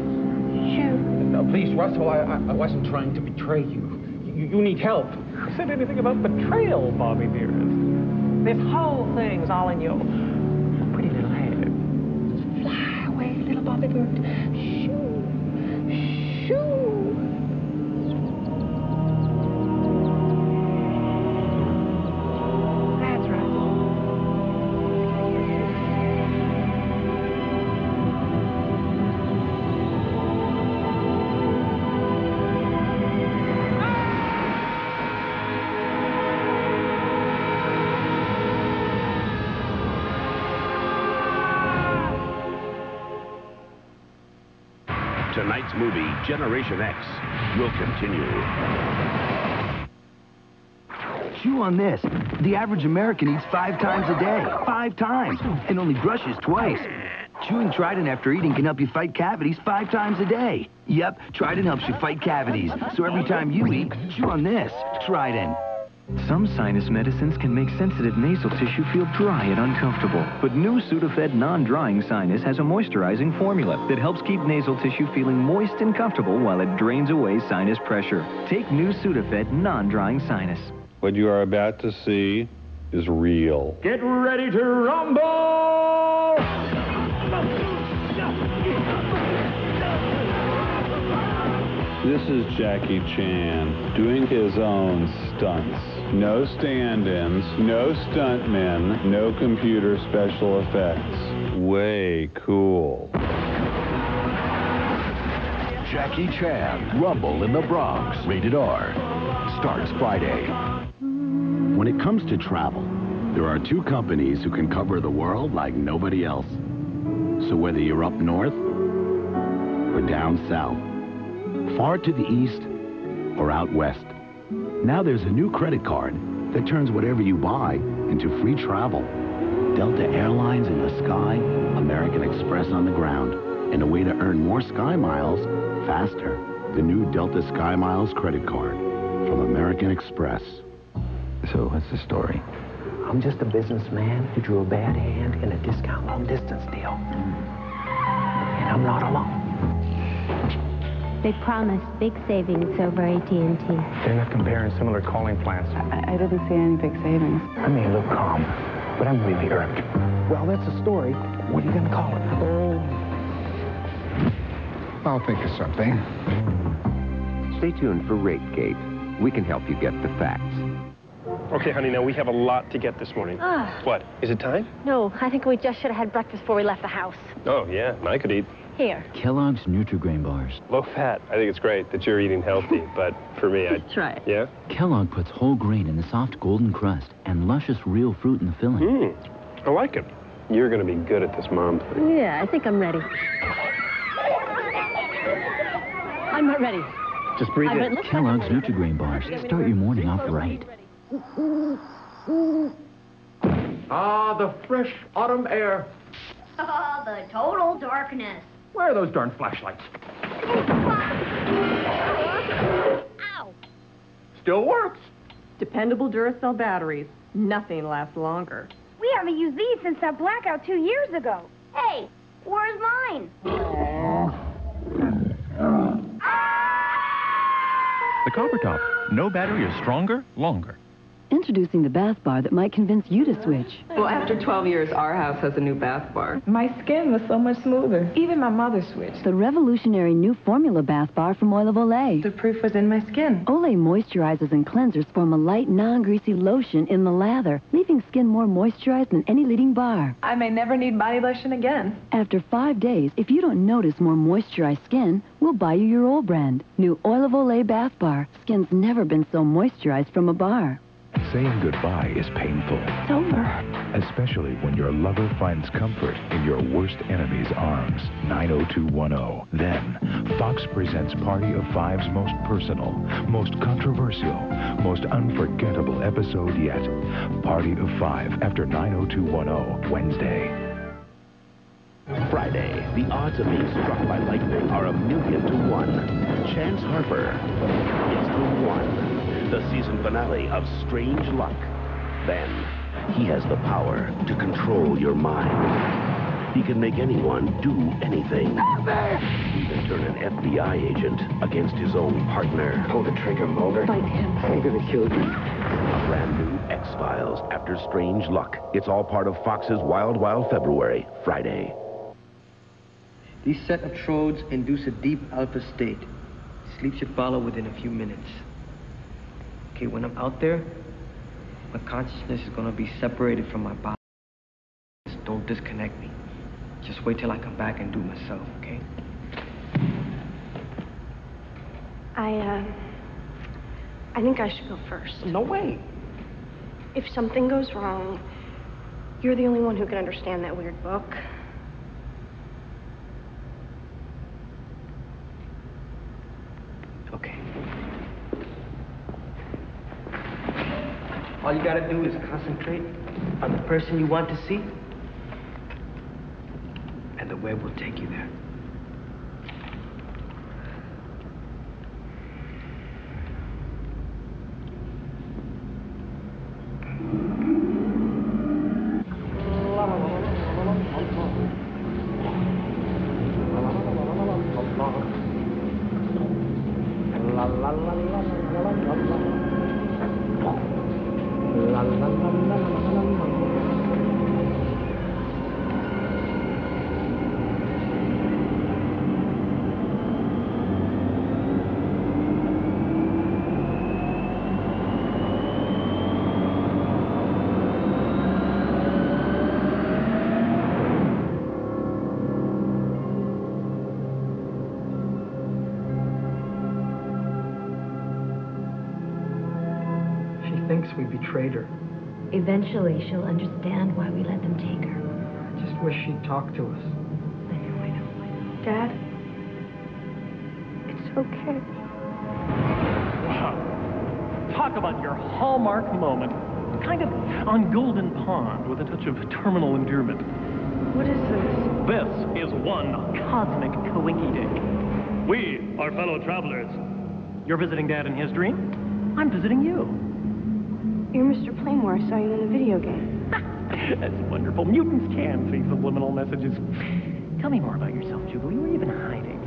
No, please, Russell, I, I, I wasn't trying to betray you. you. You need help. Who said anything about betrayal, Bobby dearest? This whole thing's all in your pretty little head. Just fly away, little Bobby bird. Generation X, will continue. Chew on this. The average American eats five times a day. Five times. And only brushes twice. Chewing Trident after eating can help you fight cavities five times a day. Yep, Trident helps you fight cavities. So every time you eat, chew on this. Trident. Some sinus medicines can make sensitive nasal tissue feel dry and uncomfortable. But new Sudafed non-drying sinus has a moisturizing formula that helps keep nasal tissue feeling moist and comfortable while it drains away sinus pressure. Take new Sudafed non-drying sinus. What you are about to see is real. Get ready to rumble! This is Jackie Chan doing his own stunts. No stand-ins, no stuntmen, no computer special effects. Way cool. Jackie Chan, Rumble in the Bronx, rated R. Starts Friday. When it comes to travel, there are two companies who can cover the world like nobody else. So whether you're up north or down south, far to the east or out west, now there's a new credit card that turns whatever you buy into free travel. Delta Airlines in the sky, American Express on the ground, and a way to earn more Sky Miles faster. The new Delta Sky Miles credit card from American Express. So, what's the story? I'm just a businessman who drew a bad hand in a discount long distance deal. And I'm not alone. They promised big savings over AT&T. They're not comparing similar calling plans. I, I didn't see any big savings. I may look calm, but I'm really irked. Well, that's a story. What are you going to call it? Oh, I'll think of something. Stay tuned for RateGate. We can help you get the facts. Okay, honey, now we have a lot to get this morning. Ah. What? Is it time? No, I think we just should have had breakfast before we left the house. Oh, yeah, I could eat. Here. Kellogg's Nutrigrain bars. Low fat. I think it's great that you're eating healthy, but for me, I. Try it. Yeah? Kellogg puts whole grain in the soft golden crust and luscious real fruit in the filling. Mmm, I like it. You're going to be good at this, Mom. thing. Yeah, I think I'm ready. I'm not ready. Just breathe I in. bet- look- Kellogg's Nutrigrain bars. Start your morning off right. Ah, the fresh autumn air. Oh, the total darkness. Where are those darn flashlights? Ow! Still works. Dependable Duracell batteries. Nothing lasts longer. We haven't used these since that blackout two years ago. Hey, where's mine? The Copper Top. No battery is stronger, longer. Introducing the bath bar that might convince you to switch. Well, after 12 years, our house has a new bath bar. My skin was so much smoother. Even my mother switched. The revolutionary new formula bath bar from Oil of Olay. The proof was in my skin. Olay moisturizers and cleansers form a light, non-greasy lotion in the lather, leaving skin more moisturized than any leading bar. I may never need body lotion again. After five days, if you don't notice more moisturized skin, we'll buy you your old brand. New Oil of Olay bath bar. Skin's never been so moisturized from a bar. Saying goodbye is painful. It's over. Especially when your lover finds comfort in your worst enemy's arms. 90210. Then, Fox presents Party of Five's most personal, most controversial, most unforgettable episode yet. Party of Five after 90210, Wednesday. Friday, the odds of being struck by lightning are a million to one. Chance Harper. is the one, the season finale of Strange Luck. Then, he has the power to control your mind. He can make anyone do anything. Even turn an FBI agent against his own partner. Pull the trigger, Mulder. Fight him. I'm gonna kill you. A brand new X-Files after Strange Luck. It's all part of Fox's Wild Wild February, Friday. These set of trodes induce a deep alpha state. Sleep should follow within a few minutes. Okay, when I'm out there, my consciousness is gonna be separated from my body. Just don't disconnect me. Just wait till I come back and do myself, okay? I, uh... I think I should go first. No way. If something goes wrong, you're the only one who can understand that weird book. Okay. All you gotta do is concentrate on the person you want to see, and the web will take you there. Thinks betrayed her. Eventually, she'll understand why we let them take her. I just wish she'd talk to us. I know, I know. I know. Dad? It's okay. Wow. Talk about your hallmark moment. Kind of on Golden Pond with a touch of terminal endearment. What is this? This is one cosmic coinky dink. We are fellow travelers. You're visiting Dad in his dream. I'm visiting you. You're Mr. Playmore. I saw you in the video game. That's wonderful. Mutants can see subliminal messages. Tell me more about yourself, Jubilee. Where you been hiding?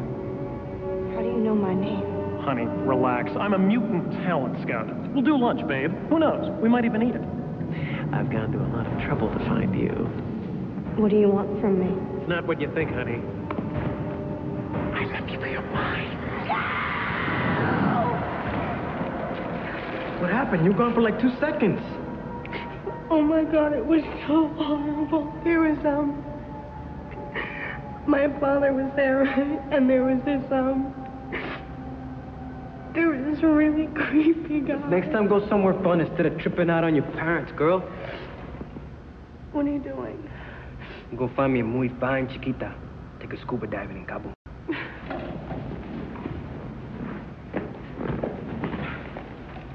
How do you know my name? Honey, relax. I'm a mutant talent scout. We'll do lunch, babe. Who knows? We might even eat it. I've gone to a lot of trouble to find you. What do you want from me? It's not what you think, honey. I left you for your mind. What happened? You were gone for like two seconds. Oh my god, it was so horrible. There was, um. My father was there, right? And there was this, um. There was this really creepy guy. Next time, go somewhere fun instead of tripping out on your parents, girl. What are you doing? Go find me a muy fine chiquita. Take a scuba diving in Cabo.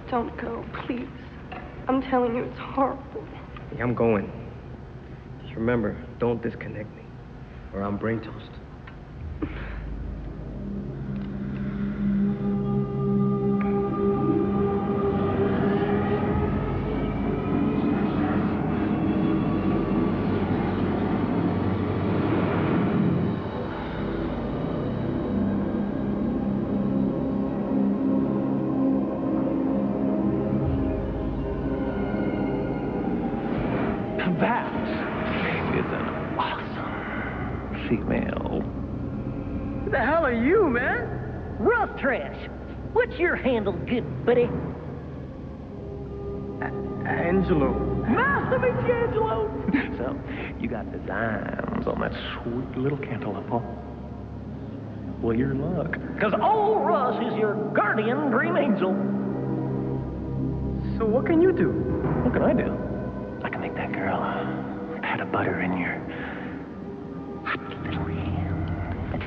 Don't go, please. I'm telling you, it's horrible. Hey, I'm going. Just remember, don't disconnect me, or I'm brain toast. Got designs on that sweet little cantaloupe, huh? Well, your luck. Because old Russ is your guardian dream angel. So what can you do? What can I do? I can make that girl a pat of butter in your hot little hand.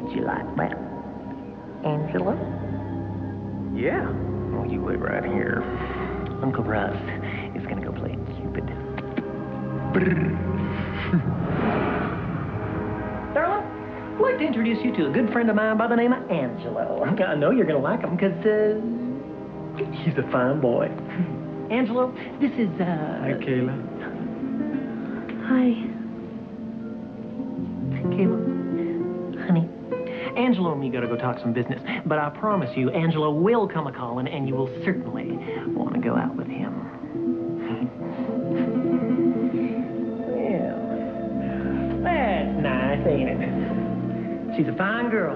Would you like that, Angelo? Yeah. Well, you wait right here. Uncle Russ is gonna go play Cupid. Darla, I'd like to introduce you to a good friend of mine by the name of Angelo. I know you're going to like him because uh, he's a fine boy. Angelo, this is, uh... Hi, Kayla. Hi. Kayla. Angelo and me gotta go talk some business, but I promise you, Angelo will come a calling, and you will certainly want to go out with him. well, that's nice, ain't it? She's a fine girl.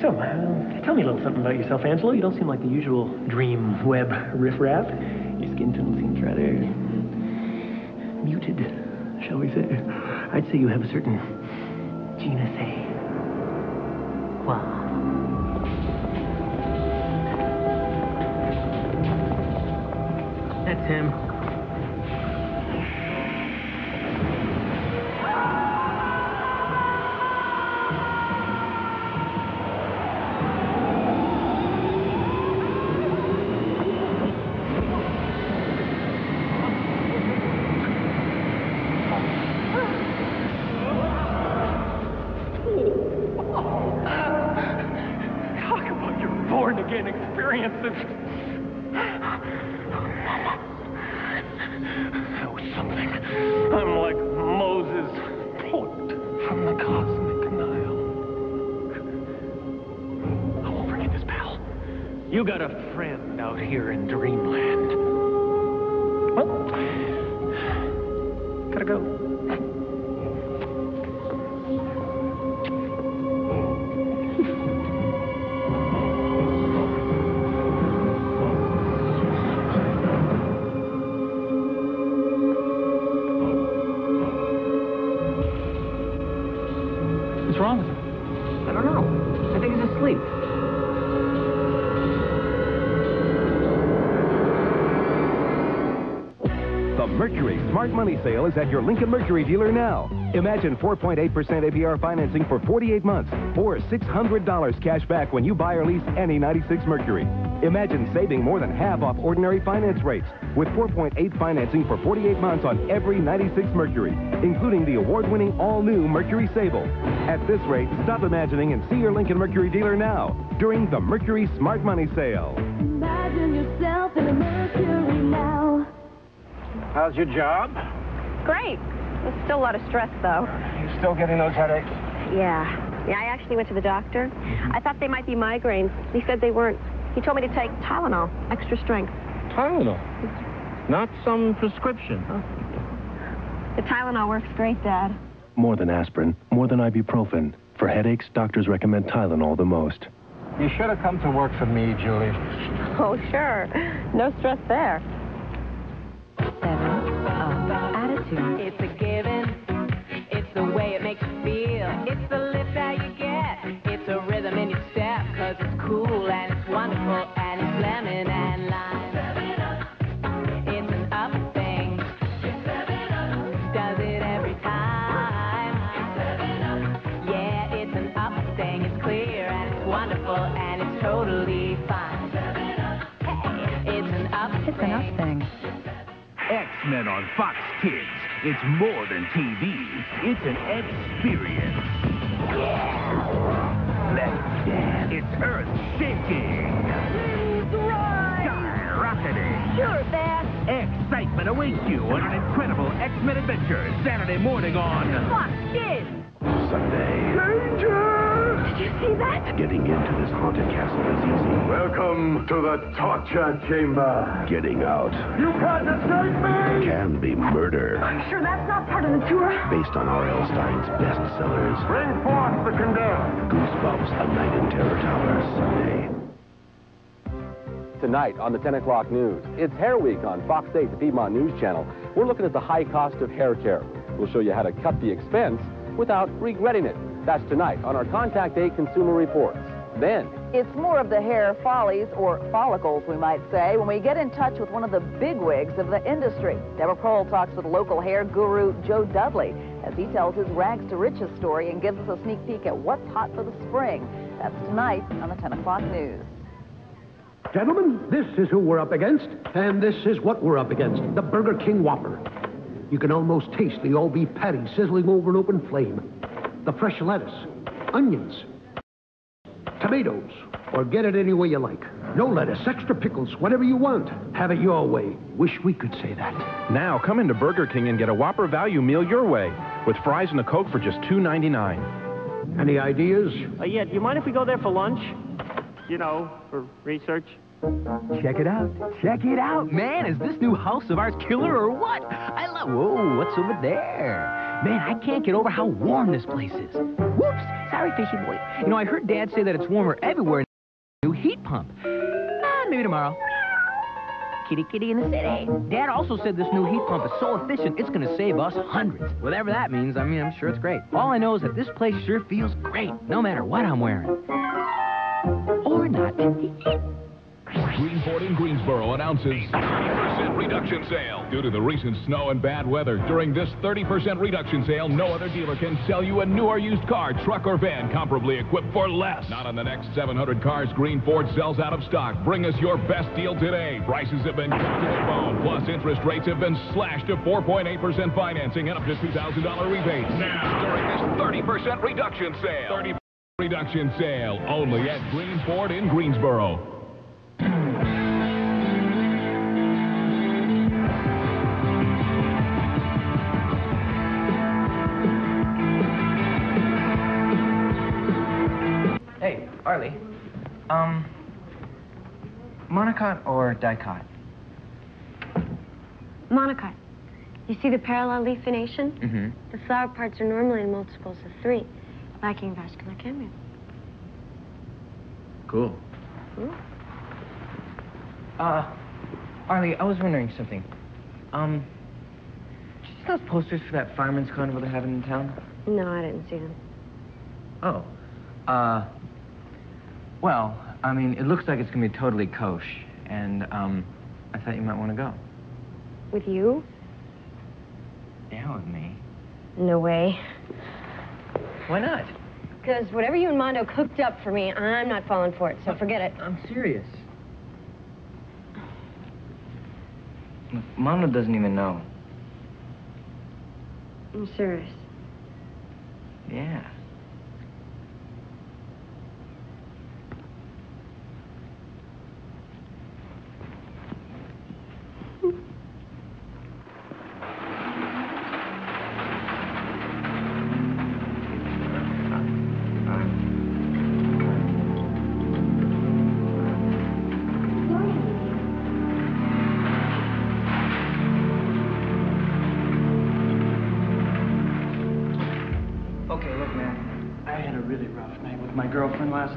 So, uh, tell me a little something about yourself, Angelo. You don't seem like the usual dream web riffraff. Your skin tone seems rather muted, shall we say. I'd say you have a certain je ne sais That's him. Experiences. That was something. I'm like Moses plucked from the cosmic Nile. I won't forget this, pal. You got a friend out here in dreamland. Well, gotta go. Money Sale is at your Lincoln Mercury dealer now. Imagine 4.8% APR financing for 48 months or $600 cash back when you buy or lease any 96 Mercury. Imagine saving more than half off ordinary finance rates with 4.8 financing for 48 months on every 96 Mercury, including the award-winning all-new Mercury Sable. At this rate, stop imagining and see your Lincoln Mercury dealer now during the Mercury Smart Money Sale. How's your job? Great. There's still a lot of stress, though. You still getting those headaches? Yeah. Yeah, I actually went to the doctor. Mm-hmm. I thought they might be migraines. He said they weren't. He told me to take Tylenol, extra strength. Tylenol. Not some prescription. Oh. The Tylenol works great, Dad. More than aspirin, more than ibuprofen. For headaches, doctors recommend Tylenol the most. You should have come to work for me, Julie. Oh, sure. No stress there. Attitude. It's a given. It's the way it makes you feel. It's the lift that you get. It's a rhythm in your step. Cause it's cool and it's wonderful X-Men on Fox Kids. It's more than TV. It's an experience. Let's dance. It's earth-shaking. Skyrocketing. Sure, Dad. Excitement awaits you on an incredible X-Men adventure Saturday morning on Fox Kids. Sunday. Did you see that? Getting into this haunted castle is easy. Welcome to the torture chamber. Getting out You can't escape me! can be murder. I'm sure, that's not part of the tour. Based on R.L. Stine's bestsellers. Bring forth the condemned. Goosebumps, A Night in Terror Tower, Sunday. Tonight on the 10 o'clock news, it's Hair Week on Fox 8, the Piedmont News Channel. We're looking at the high cost of hair care. We'll show you how to cut the expense without regretting it. That's tonight on our Contact 8 Consumer Reports. Then, It's more of the hair follies, or follicles, we might say, when we get in touch with one of the bigwigs of the industry. Deborah Kroll talks with local hair guru Joe Dudley as he tells his rags to riches story and gives us a sneak peek at what's hot for the spring. That's tonight on the 10 o'clock news. Gentlemen, this is who we're up against, and this is what we're up against the Burger King Whopper. You can almost taste the all beef patty sizzling over an open flame. The fresh lettuce, onions, tomatoes, or get it any way you like. No lettuce, extra pickles, whatever you want. Have it your way. Wish we could say that. Now come into Burger King and get a Whopper value meal your way with fries and a Coke for just $2.99. Any ideas? Uh, yeah, do you mind if we go there for lunch? You know, for research? Check it out. Check it out, man. Is this new house of ours killer or what? I love. Whoa, what's over there? Man, I can't get over how warm this place is. Whoops. Sorry, fishy boy. You know, I heard Dad say that it's warmer everywhere. New heat pump. Ah, maybe tomorrow. Kitty kitty in the city. Dad also said this new heat pump is so efficient, it's gonna save us hundreds. Whatever that means, I mean, I'm sure it's great. All I know is that this place sure feels great, no matter what I'm wearing. Or not. Greenport in Greensboro announces 30% reduction sale. Due to the recent snow and bad weather, during this 30% reduction sale, no other dealer can sell you a new or used car, truck, or van comparably equipped for less. Not on the next 700 cars Greenport sells out of stock. Bring us your best deal today. Prices have been cut to the bone, plus interest rates have been slashed to 4.8% financing and up to $2,000 rebates. Now, during this 30% reduction sale. 30% reduction sale only at Greenport in Greensboro. Hey, Arlee. Um, monocot or dicot? Monocot. You see the parallel leaf venation? Mm-hmm. The flower parts are normally in multiples of three, lacking vascular cambium. Cool. Uh, Arlee, I was wondering something. Um, did you see those posters for that fireman's carnival they're having in town? No, I didn't see them. Oh. Uh, well, I mean, it looks like it's gonna be totally kosher, and, um, I thought you might want to go. With you? Yeah, with me. No way. Why not? Because whatever you and Mondo cooked up for me, I'm not falling for it, so forget it. I'm serious. Look, Mondo doesn't even know. I'm serious. Yeah.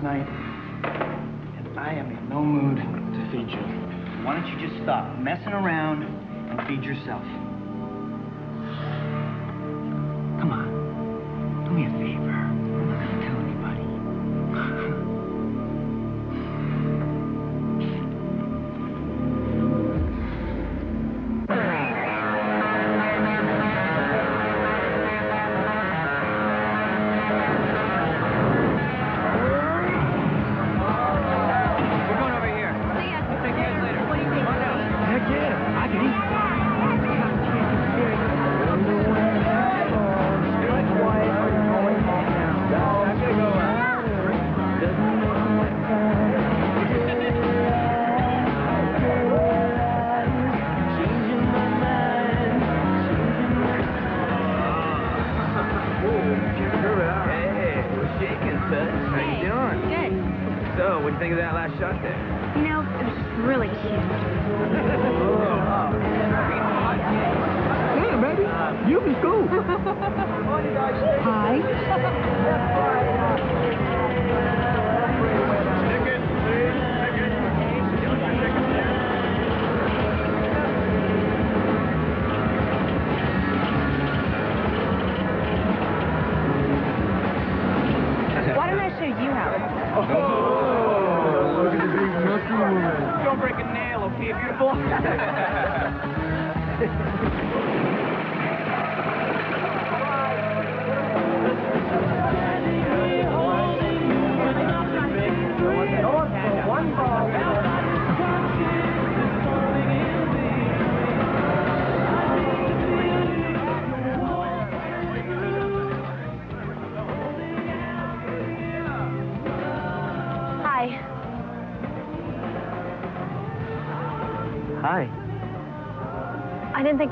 Night,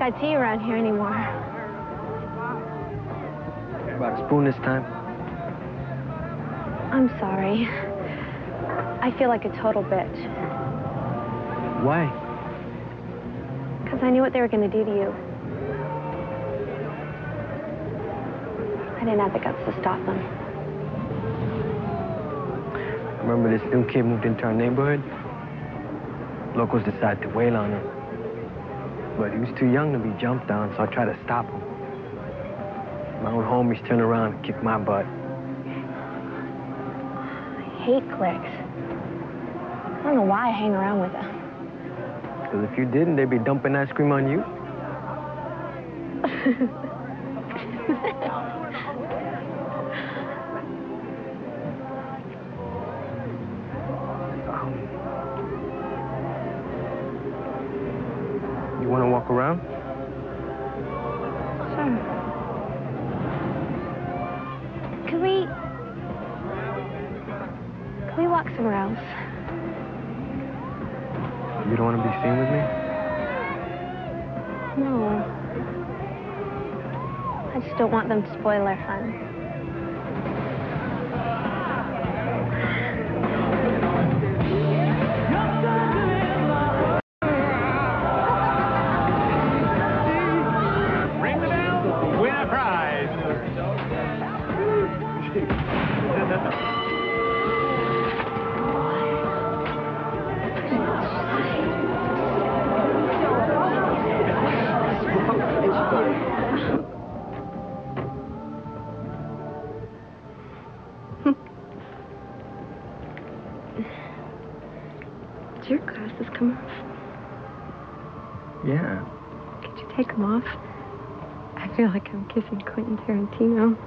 I didn't think I'd see around here anymore. About a spoon this time? I'm sorry. I feel like a total bitch. Why? Because I knew what they were going to do to you. I didn't have the guts to stop them. Remember this new kid moved into our neighborhood? Locals decided to wail on him. But he was too young to be jumped on, so I tried to stop him. My own homies turned around and kicked my butt. I hate clicks. I don't know why I hang around with them. Because if you didn't, they'd be dumping ice cream on you. You just don't want them to spoil our fun. Quentin Tarantino.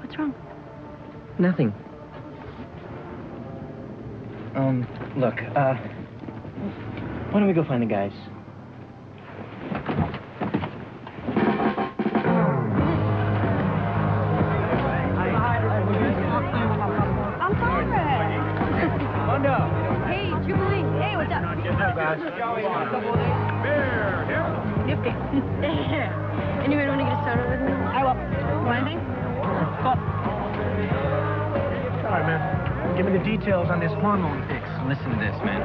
What's wrong? Nothing. Um, look, uh, why don't we go find the guys? I'm Barbara. Hey, Jubilee. Hey, what's up? Nifty. Anyone want to get a soda with me? I will. Want anything? All right, man. Give me the details on this hormone fix. Listen to this, man.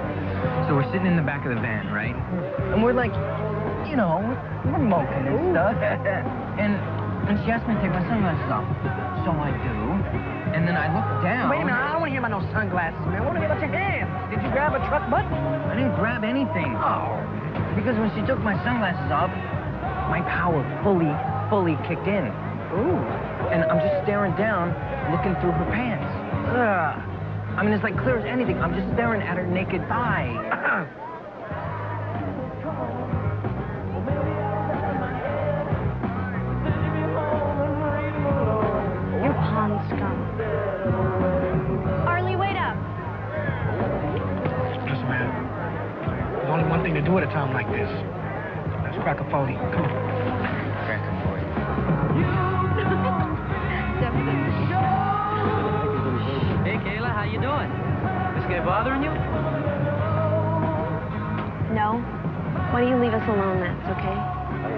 So we're sitting in the back of the van, right? And we're like, you know, we're, we're and stuff. and and she asked me to take my sunglasses off. So I do. And then I look down. Wait a minute, I don't want to hear about no sunglasses, man. I want to hear about your hands. Did you grab a truck butt? I didn't grab anything. Oh. Because when she took my sunglasses off, my power fully, fully kicked in. Ooh. And I'm just staring down, looking through her pants. Ugh. I mean, it's like clear as anything. I'm just staring at her naked thigh.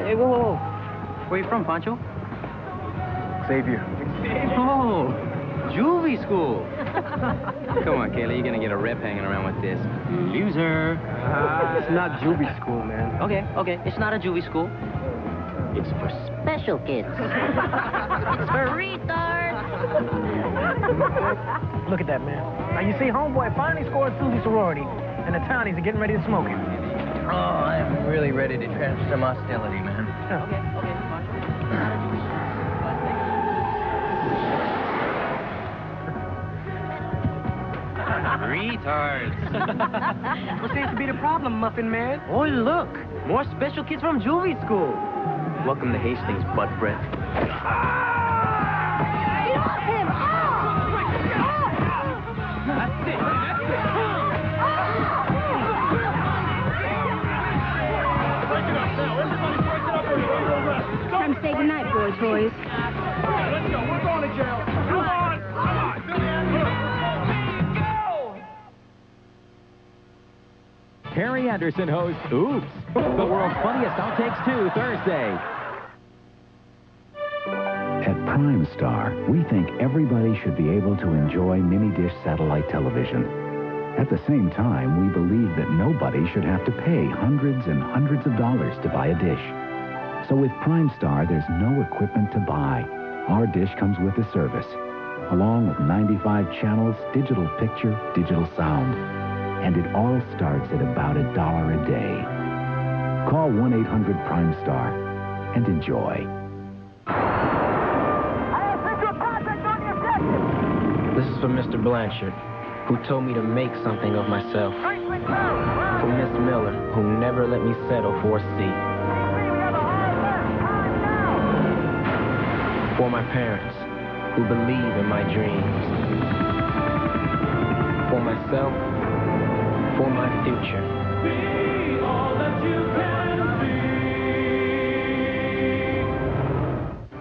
Hey, whoa, whoa, whoa. Where you from, Pancho? Xavier. Oh, juvie school. Come on, Kayla, you're gonna get a rep hanging around with this. Loser. Ah. it's not juvie school, man. Okay, okay, it's not a juvie school. It's for special kids. it's for retards. Look at that, man. Now, you see, homeboy finally scored Susie's sorority, and the townies are getting ready to smoke him. Oh, I'm really ready to transfer some hostility, man. Okay, okay, Retards. what seems to be the problem, Muffin Man? Oh, look. More special kids from juvie school. Welcome to Hastings, butt breath. Ah! Time to say goodnight, boy toys. Let's go. We're going to jail. Come on. Harry Anderson hosts Oops, the world's funniest outtakes 2 Thursday. At Prime Star, we think everybody should be able to enjoy mini-dish satellite television. At the same time, we believe that nobody should have to pay hundreds and hundreds of dollars to buy a dish. So with Prime Star, there's no equipment to buy. Our dish comes with the service, along with 95 channels, digital picture, digital sound. And it all starts at about a dollar a day. Call 1-800-PRIME-STAR and enjoy. This is for Mr. Blanchard, who told me to make something of myself. For Miss Miller, who never let me settle for a C. For my parents, who believe in my dreams. For myself, for my future.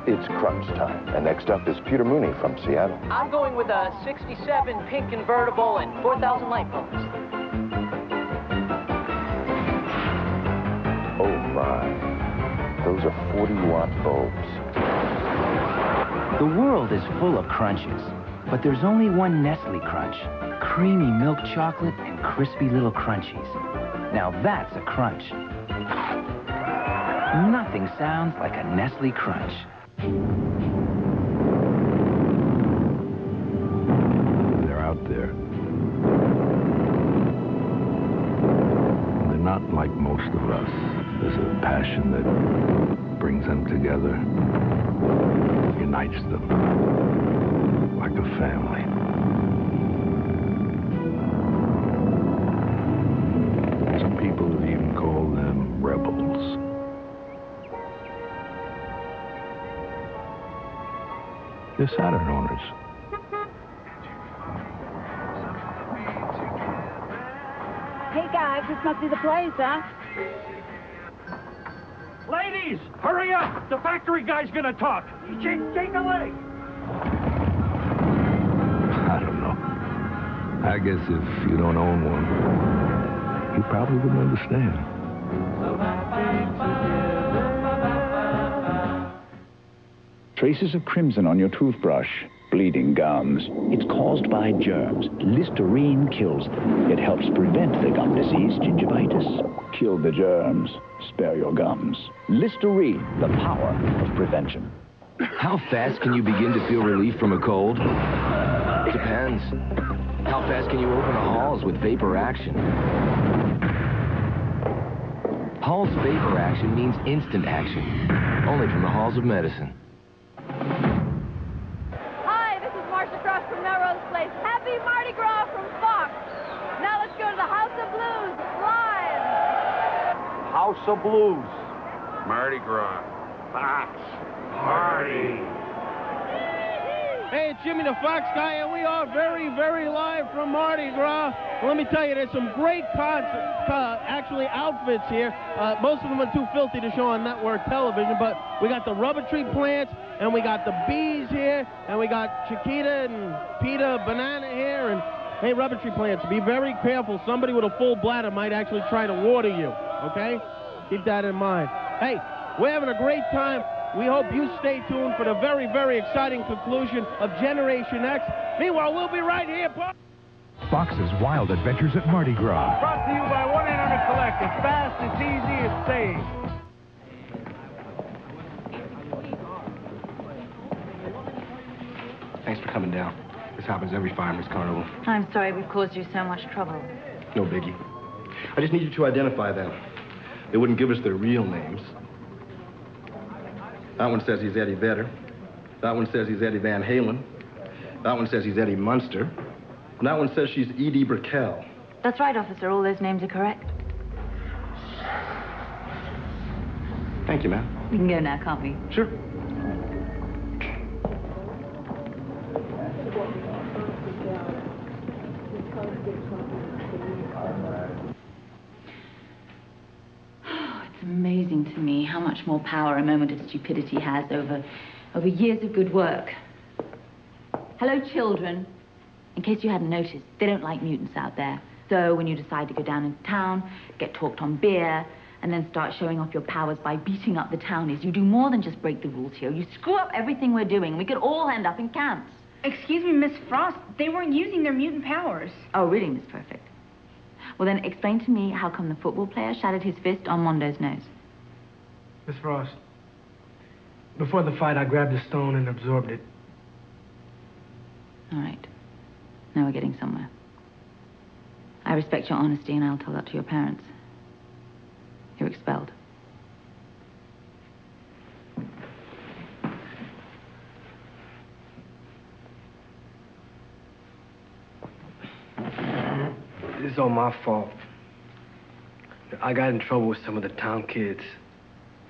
It's crunch time. And next up is Peter Mooney from Seattle. I'm going with a 67 pink convertible and 4,000 light bulbs. Oh my. Those are 40 watt bulbs. The world is full of crunches, but there's only one Nestle Crunch. Creamy milk chocolate and crispy little crunchies. Now that's a crunch. Nothing sounds like a Nestle Crunch. They're out there. They're not like most of us. There's a passion that brings them together, unites them like a family. Some people have even called them rebels. They're Saturn owners. Hey guys, this must be the place, huh? Ladies, hurry up! The factory guy's gonna talk. Shake, shake a leg. I don't know. I guess if you don't own one, you probably wouldn't understand. Traces of crimson on your toothbrush, bleeding gums. It's caused by germs. Listerine kills them. It helps prevent the gum disease, gingivitis. Kill the germs. Spare your gums. Listerine, the power of prevention. How fast can you begin to feel relief from a cold? Depends. How fast can you open the halls with vapor action? Halls vapor action means instant action. Only from the halls of medicine. Hi, this is Marcia Cross from Melrose Place. Happy Mardi Gras from Fox. Now let's go to the House of Blues live. House of Blues. Mardi Gras. Fox. Party. Hey, it's Jimmy the Fox guy, and we are very, very live from Mardi Gras. Let me tell you, there's some great concert, uh, actually outfits here. Uh, most of them are too filthy to show on network television, but we got the rubber tree plants, and we got the bees here, and we got Chiquita and Peter Banana here, and hey, rubber tree plants, be very careful. Somebody with a full bladder might actually try to water you, okay? Keep that in mind. Hey, we're having a great time. We hope you stay tuned for the very, very exciting conclusion of Generation X. Meanwhile, we'll be right here. Fox's Wild Adventures at Mardi Gras. Brought to you by 1-800-COLLECT. It's fast, it's easy, it's safe. Thanks for coming down. This happens every Fireman's Carnival. I'm sorry we've caused you so much trouble. No biggie. I just need you to identify them. They wouldn't give us their real names. That one says he's Eddie Vedder. That one says he's Eddie Van Halen. That one says he's Eddie Munster. And that one says she's Edie Brickell. That's right, officer. All those names are correct. Thank you, ma'am. We can go now, can't we? Sure. It's amazing to me how much more power a moment of stupidity has over, over years of good work. Hello, children. In case you hadn't noticed, they don't like mutants out there. So when you decide to go down into town, get talked on beer, and then start showing off your powers by beating up the townies, you do more than just break the rules here. You screw up everything we're doing. We could all end up in camps. Excuse me, Miss Frost. They weren't using their mutant powers. Oh, really, Miss Perfect? Well, then explain to me how come the football player shattered his fist on Mondo's nose. Miss Frost, before the fight, I grabbed a stone and absorbed it. All right. Now we're getting somewhere. I respect your honesty, and I'll tell that to your parents. You're expelled. This is all my fault. I got in trouble with some of the town kids.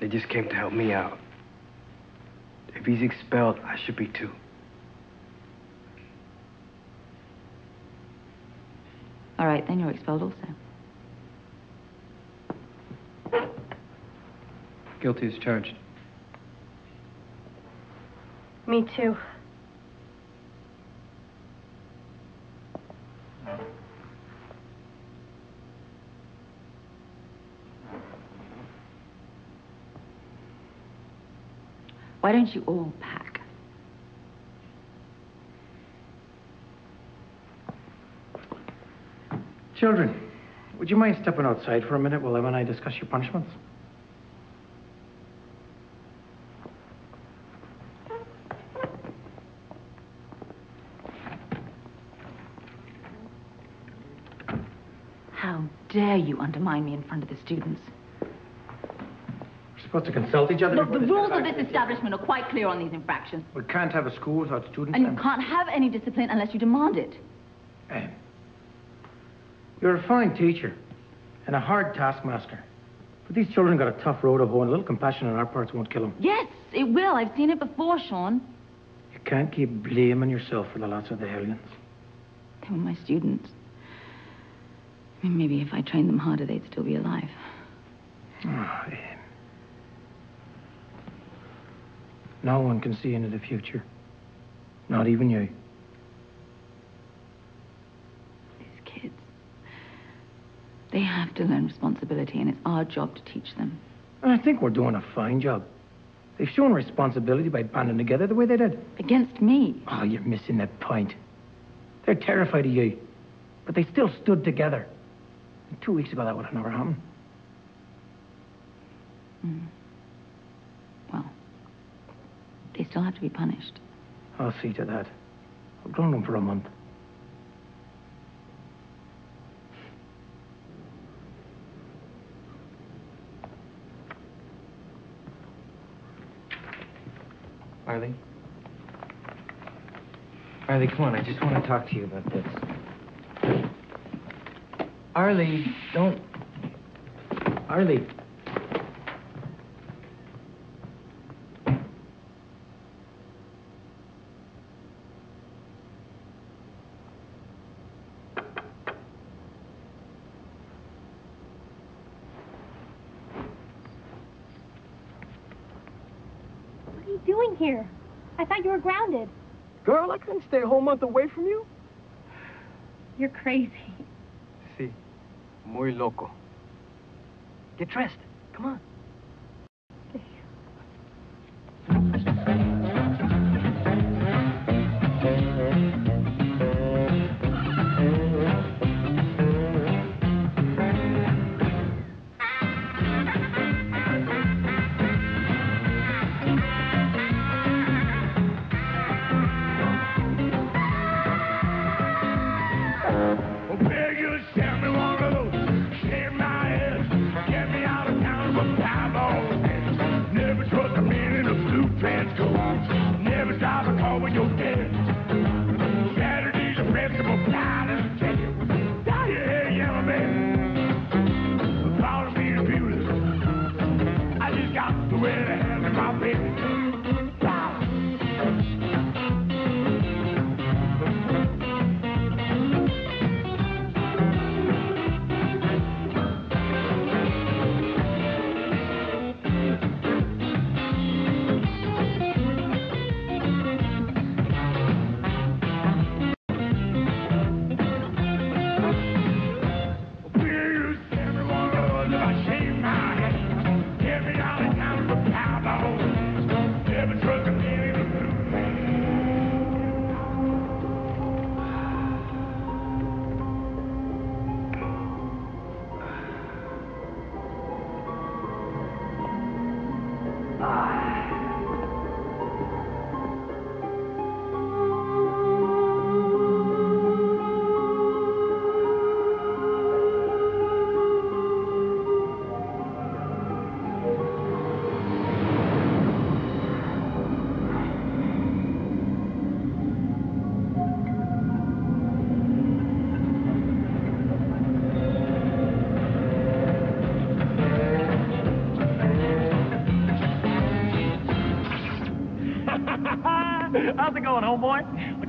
They just came to help me out. If he's expelled, I should be too. All right, then you're expelled also. Guilty as charged. Me too. Why don't you all pack? Children, would you mind stepping outside for a minute while Emma and I discuss your punishments? How dare you undermine me in front of the students? Supposed to consult each other. Look, the rules of this establishment are quite clear on these infractions. We can't have a school without students. And you can't have any discipline unless you demand it. Em, You're a fine teacher and a hard taskmaster. But these children got a tough road to hoe, and a little compassion on our parts won't kill them. Yes, it will. I've seen it before, Sean. You can't keep blaming yourself for the loss of the Hellions. They were my students. I mean, maybe if I trained them harder, they'd still be alive. Ah, oh, Em. No one can see into the future. Not even you. These kids. They have to learn responsibility, and it's our job to teach them. And I think we're doing a fine job. They've shown responsibility by banding together the way they did. Against me. Oh, you're missing that point. They're terrified of you, but they still stood together. And two weeks ago, that would have never happened. Mm. Well, they still have to be punished. I'll see to that. I've grown them for a month. Arlee? Arlee, come on. I just want to talk to you about this. Arlee, don't... Arlee. What are you doing here? I thought you were grounded. Girl, I couldn't stay a whole month away from you. You're crazy. Sí. Muy loco. Get dressed. Come on.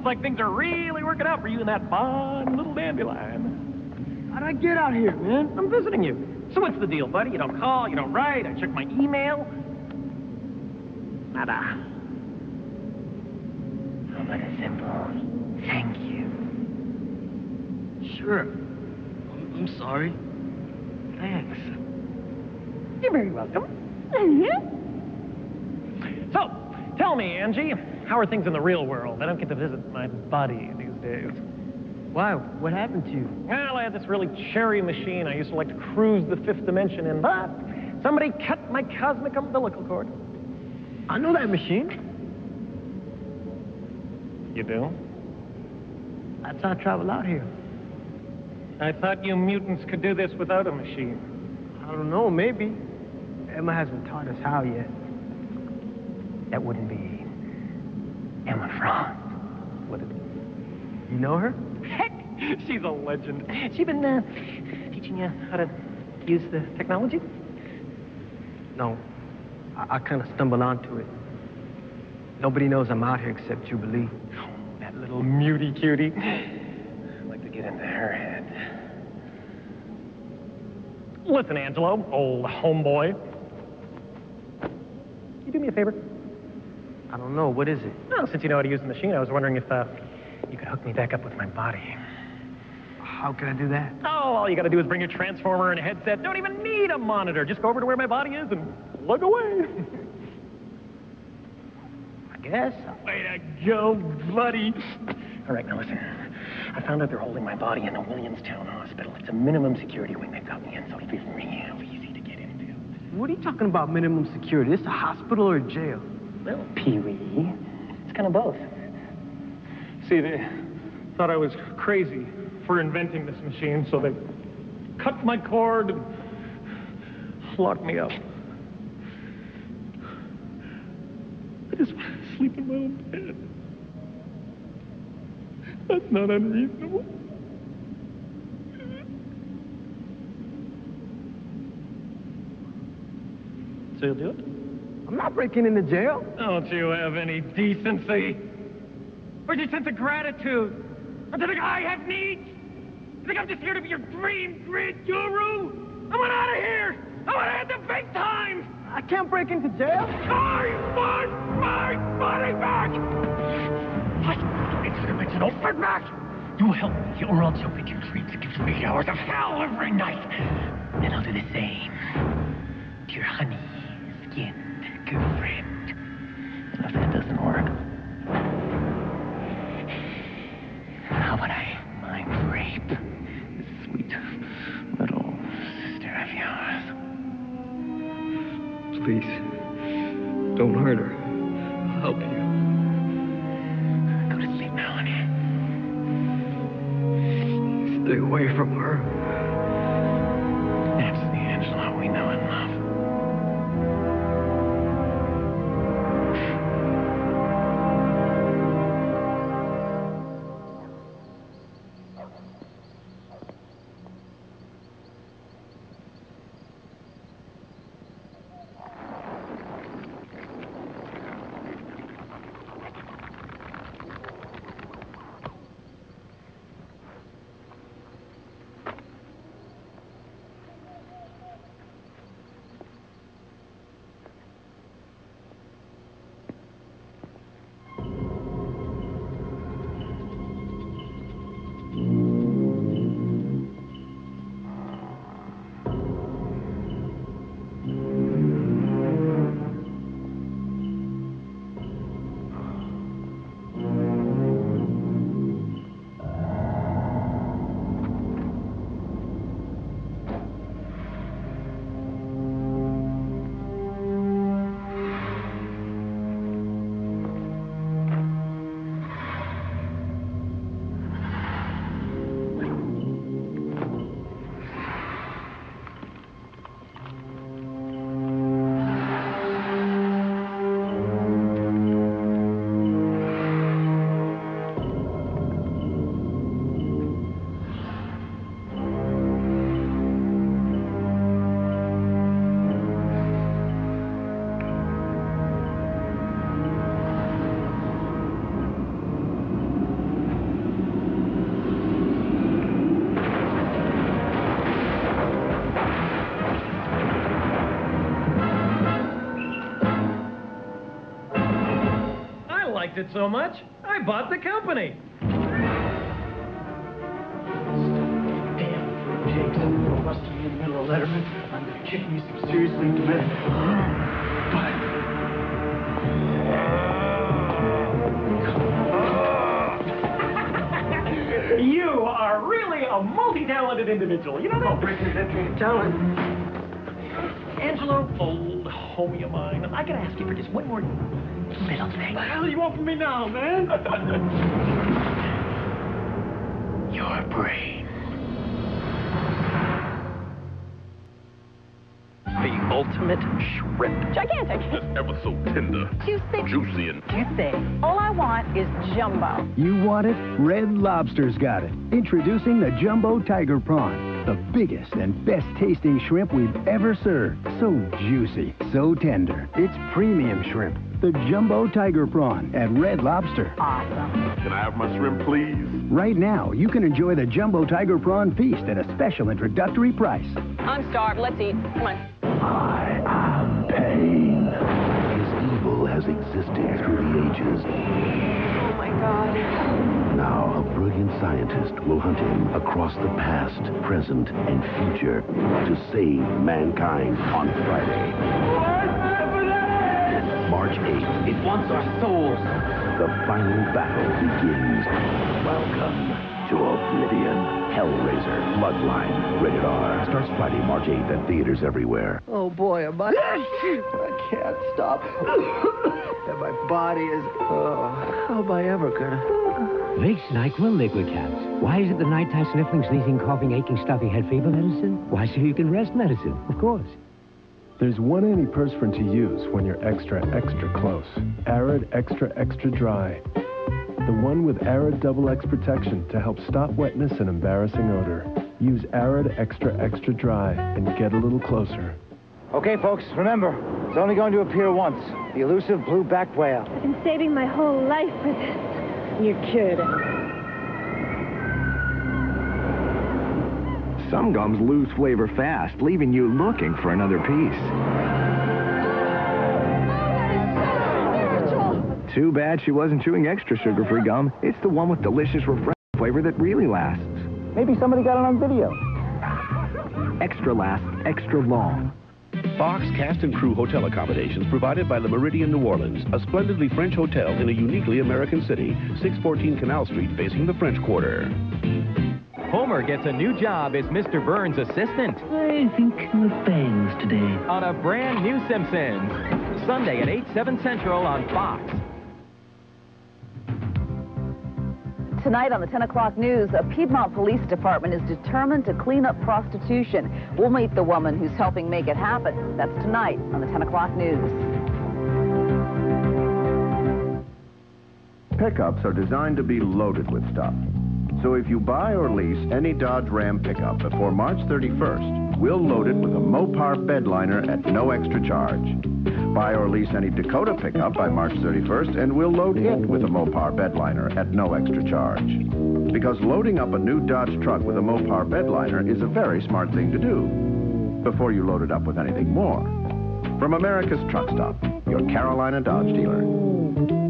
Like things are really working out for you in that fine little dandelion. How'd I get out here, man? I'm visiting you. So what's the deal, buddy? You don't call, you don't write, I check my email. Nada. How about a simple thank you? Sure. I'm, I'm sorry. Thanks. You're very welcome. Mm-hmm. So, tell me, Angie, how are things in the real world? I don't get to visit my buddy these days. Why? What happened to you? Well, I had this really cherry machine I used to like to cruise the fifth dimension in, but somebody cut my cosmic umbilical cord. I know that machine. You do? That's how I travel out here. I thought you mutants could do this without a machine. I don't know, maybe. Emma hasn't taught us how yet. That wouldn't be Emma Frost, would it? You know her? Heck, she's a legend. She's been uh, teaching you how to use the technology? No. I, I kind of stumbled onto it. Nobody knows I'm out here except Jubilee. That little mutie cutie. I'd like to get into her head. Listen, Angelo, old homeboy. You do me a favor? I don't know. What is it? Well, since you know how to use the machine, I was wondering if uh, you could hook me back up with my body. How can I do that? Oh, all you gotta do is bring your transformer and a headset. Don't even need a monitor. Just go over to where my body is and plug away. I guess. Way to go, buddy. All right, now listen. I found out they're holding my body in the Williamstown Hospital. It's a minimum security wing they've got me in, so it'll be real easy to get into. What are you talking about minimum security? This a hospital or a jail? Well, Pee-wee, it's kind of both. See, they thought I was crazy for inventing this machine, so they cut my cord and locked me up. I just want to sleep in my own bed. That's not unreasonable. So you'll do it? I'm not breaking into jail. Don't you have any decency? Where's your sense of gratitude? Or do you think I have needs? You think I'm just here to be your dream grid guru? I want out of here! I want to have the big time! I can't break into jail. I want my money back! It's dimensional feedback! You help me, or else you'll make your dreams and give me hours of hell every night. And I'll do the same to your honey-skinned girlfriend. And if that doesn't work, how about I mind rape this sweet little sister of yours? Please, don't hurt her. So much, I bought the company. Jakes, busting me in the middle of Letterman. I'm gonna kick me some seriously demented. You are really a multi-talented individual. You know that? Oh, Breaking that train of talent. Angelo, old homie of mine, I gotta ask you for just one more little thing. What The hell do you want from me now, man? Your brain. The ultimate shrimp. Gigantic. Just Ever so tender. Too thick. Juicy and Too thick. All I want is jumbo. You want it? Red Lobster's got it. Introducing the Jumbo Tiger Prawn. The biggest and best tasting shrimp we've ever served. So juicy, so tender. It's premium shrimp. The Jumbo Tiger Prawn at Red Lobster. Awesome. Can I have my shrimp, please? Right now, you can enjoy the Jumbo Tiger Prawn Feast at a special introductory price. I'm starved. Let's eat. Come on. I am pain. His evil has existed through the ages. Oh my god. Now, a brilliant scientist will hunt him across the past, present, and future to save mankind on Friday. March 8th. It wants our souls. The final battle begins. Welcome to Oblivion. Hellraiser, Bloodline, rated R. Starts Friday, March 8th at theaters everywhere. Oh boy, am I... I can't stop. and my body is... Oh, how am I ever gonna... Vicks, NyQuil, Liquid Caps. Why is it the nighttime sniffling, sneezing, coughing, aching, stuffy head fever medicine? Why, so you can rest medicine, of course. There's one antiperspirant to use when you're extra, extra close. Arid Extra Extra Dry. The one with Arid Double X protection to help stop wetness and embarrassing odor. Use Arid Extra Extra Dry and get a little closer. Okay, folks, remember, it's only going to appear once. The elusive blue-backed whale. I've been saving my whole life for this. You're kidding. Some gums lose flavor fast, leaving you looking for another piece. Too bad she wasn't chewing extra sugar-free gum. It's the one with delicious, refreshing flavor that really lasts. Maybe somebody got it on video. Extra lasts extra long. Fox cast and crew hotel accommodations provided by the Meridien New Orleans, a splendidly French hotel in a uniquely American city, 614 Canal Street, facing the French Quarter. Homer gets a new job as Mr. Burns' assistant I think with bangs today. on a brand new Simpsons. Sunday at 8, 7 Central on Fox. Tonight on the 10 o'clock news, a Piedmont Police Department is determined to clean up prostitution. We'll meet the woman who's helping make it happen. That's tonight on the 10 o'clock news. Pickups are designed to be loaded with stuff. So if you buy or lease any Dodge Ram pickup before March 31st, we'll load it with a Mopar bedliner at no extra charge. Buy or lease any Dakota pickup by March 31st, and we'll load it with a Mopar bedliner at no extra charge. Because loading up a new Dodge truck with a Mopar bedliner is a very smart thing to do before you load it up with anything more. From America's Truck Stop, your Carolina Dodge dealer.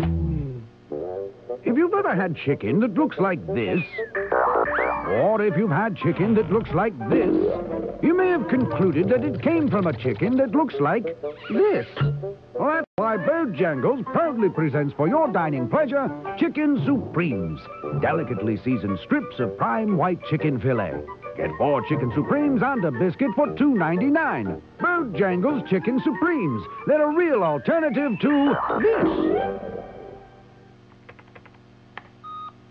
If you've ever had chicken that looks like this, or if you've had chicken that looks like this, you may have concluded that it came from a chicken that looks like this. Well, that's why Bojangles proudly presents for your dining pleasure Chicken Supremes, delicately seasoned strips of prime white chicken fillet. Get four Chicken Supremes and a biscuit for $2.99. Bojangles Chicken Supremes. They're a real alternative to this.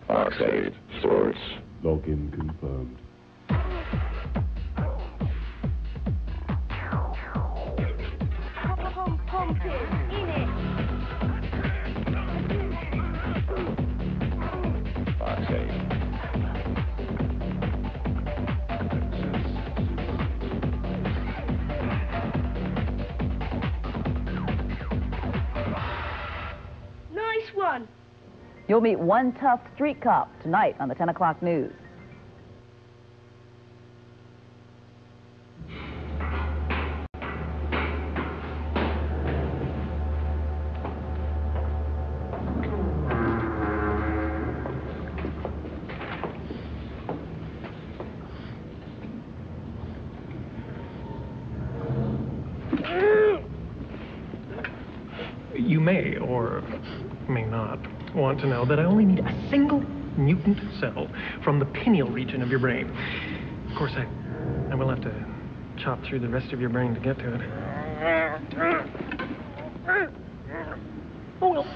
Fox 8 Sports. Vulcan confirmed. Fox You'll meet one tough street cop tonight on the 10 o'clock news. You may or may not want to know that I only need a single mutant cell from the pineal region of your brain. Of course, I, I will have to chop through the rest of your brain to get to it. Oh well.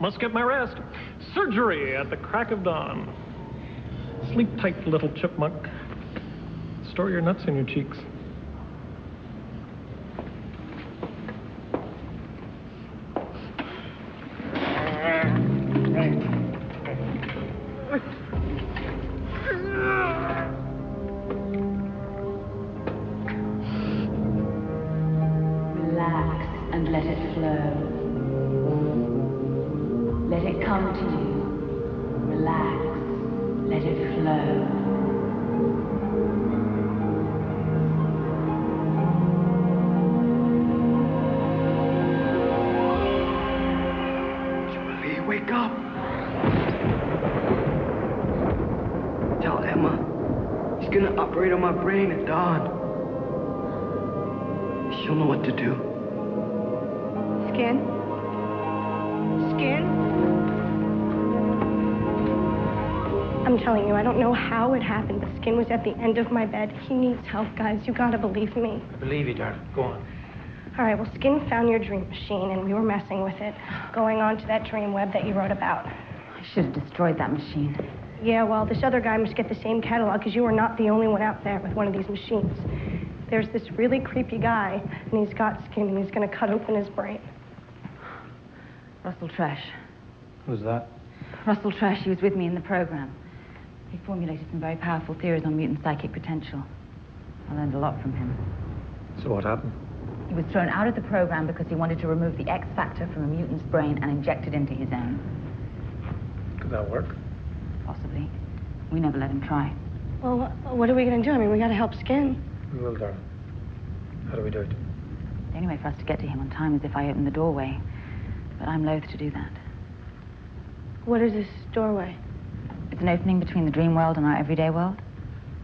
Must get my rest. Surgery at the crack of dawn. Sleep tight, little chipmunk. Store your nuts in your cheeks. Don't know how it happened, but Skin was at the end of my bed. He needs help, guys. You gotta believe me. I believe you, darling. Go on. All right, well, Skin found your dream machine, and we were messing with it, going on to that dream web that you wrote about. I should have destroyed that machine. Yeah, well, this other guy must get the same catalog, because you are not the only one out there with one of these machines. There's this really creepy guy, and he's got Skin, and he's gonna cut open his brain. Russell Tresh. Who's that? Russell Tresh, he was with me in the program. He formulated some very powerful theories on mutant psychic potential. I learned a lot from him. So what happened? He was thrown out of the program because he wanted to remove the X factor from a mutant's brain and inject it into his own. Could that work? Possibly. We never let him try. Well, what are we gonna do? I mean, we gotta help Skin. We will, darling. How do we do it? The only way for us to get to him on time is if I open the doorway. But I'm loath to do that. What is this doorway? It's an opening between the dream world and our everyday world.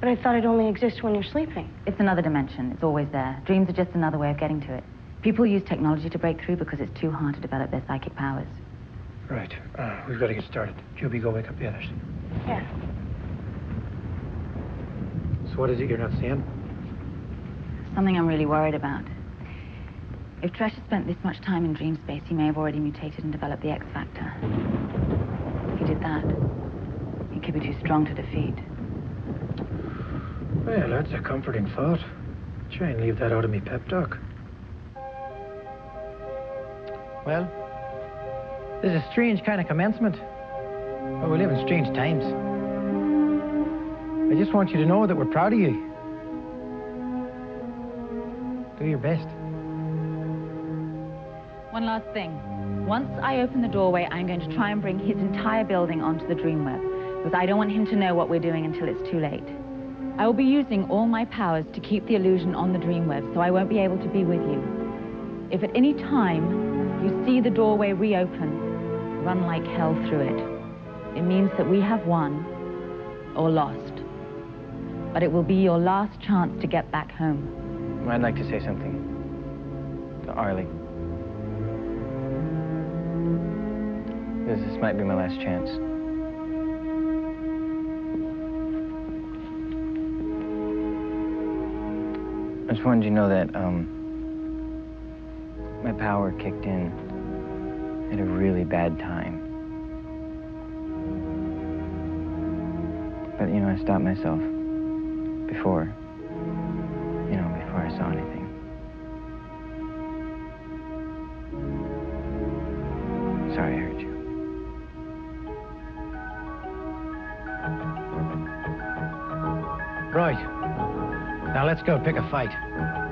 But I thought it only exists when you're sleeping. It's another dimension. It's always there. Dreams are just another way of getting to it. People use technology to break through because it's too hard to develop their psychic powers. Right. Uh, we've got to get started. Juby, go wake up the others. Yeah. So what is it you're not seeing? Something I'm really worried about. If Tresh had spent this much time in dream space, he may have already mutated and developed the X Factor. If he did that, he could be too strong to defeat. Well, that's a comforting thought. Try and leave that out of me pep talk. Well, this is a strange kind of commencement. Well, we live in strange times. I just want you to know that we're proud of you. Do your best. One last thing. Once I open the doorway, I'm going to try and bring his entire building onto the Dreamweb, because I don't want him to know what we're doing until it's too late. I will be using all my powers to keep the illusion on the Dreamweb, so I won't be able to be with you. If at any time you see the doorway reopen, run like hell through it. It means that we have won or lost. But it will be your last chance to get back home. I'd like to say something to Arlee. This might be my last chance. Just wanted you to know that, um, my power kicked in at a really bad time. But, you know, I stopped myself before, you know, before I saw anything. Let's go pick a fight.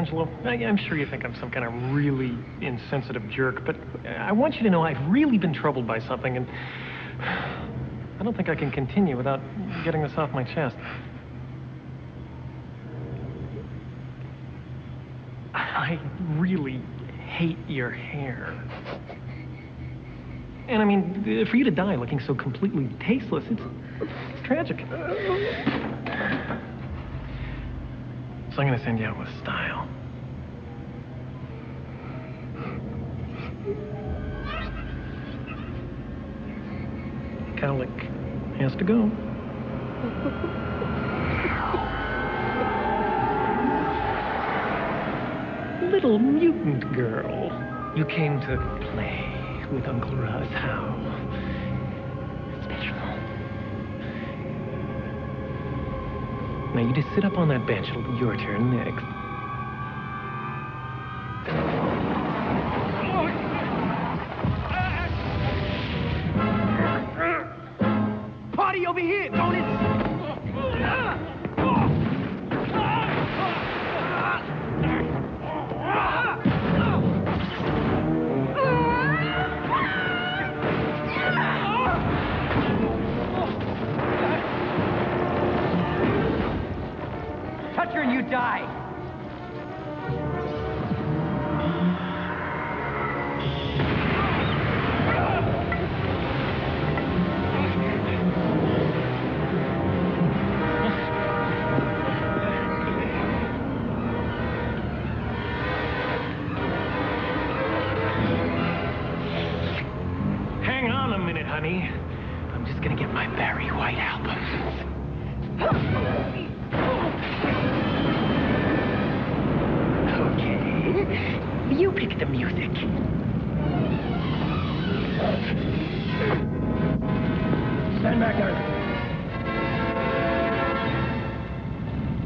Angelo, I'm sure you think I'm some kind of really insensitive jerk, but I want you to know I've really been troubled by something, and I don't think I can continue without getting this off my chest. I really hate your hair. And I mean, for you to die looking so completely tasteless, it's, it's tragic. So I'm gonna send you out with style. Cowlick has to go. Little mutant girl, you came to play with Uncle Russ. How Now you just sit up on that bench. It'll be your turn next.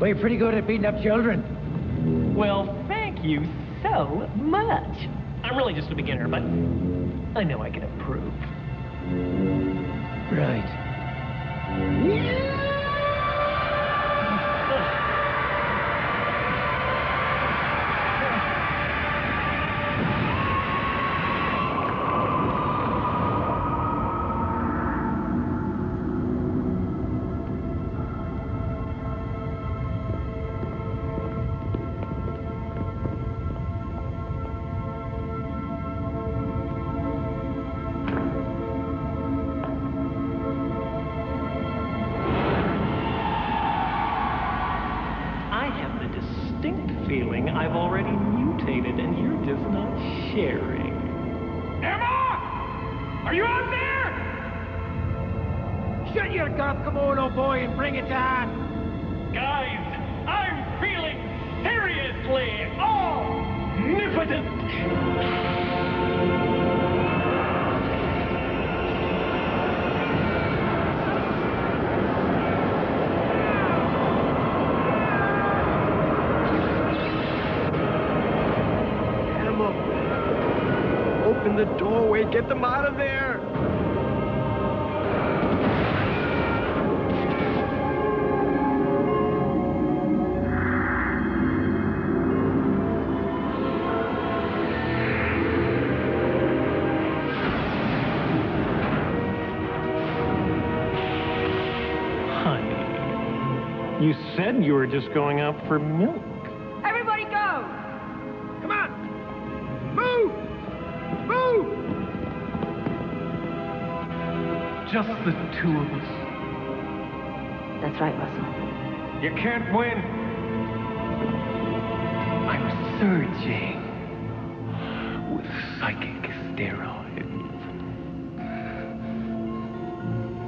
Well, you're pretty good at beating up children. Well, thank you so much. I'm really just a beginner, but I know I can improve. Right. Get them out of there. Honey, you said you were just going out for milk. Just the two of us. That's right, Russell. You can't win. I'm surging with psychic steroids.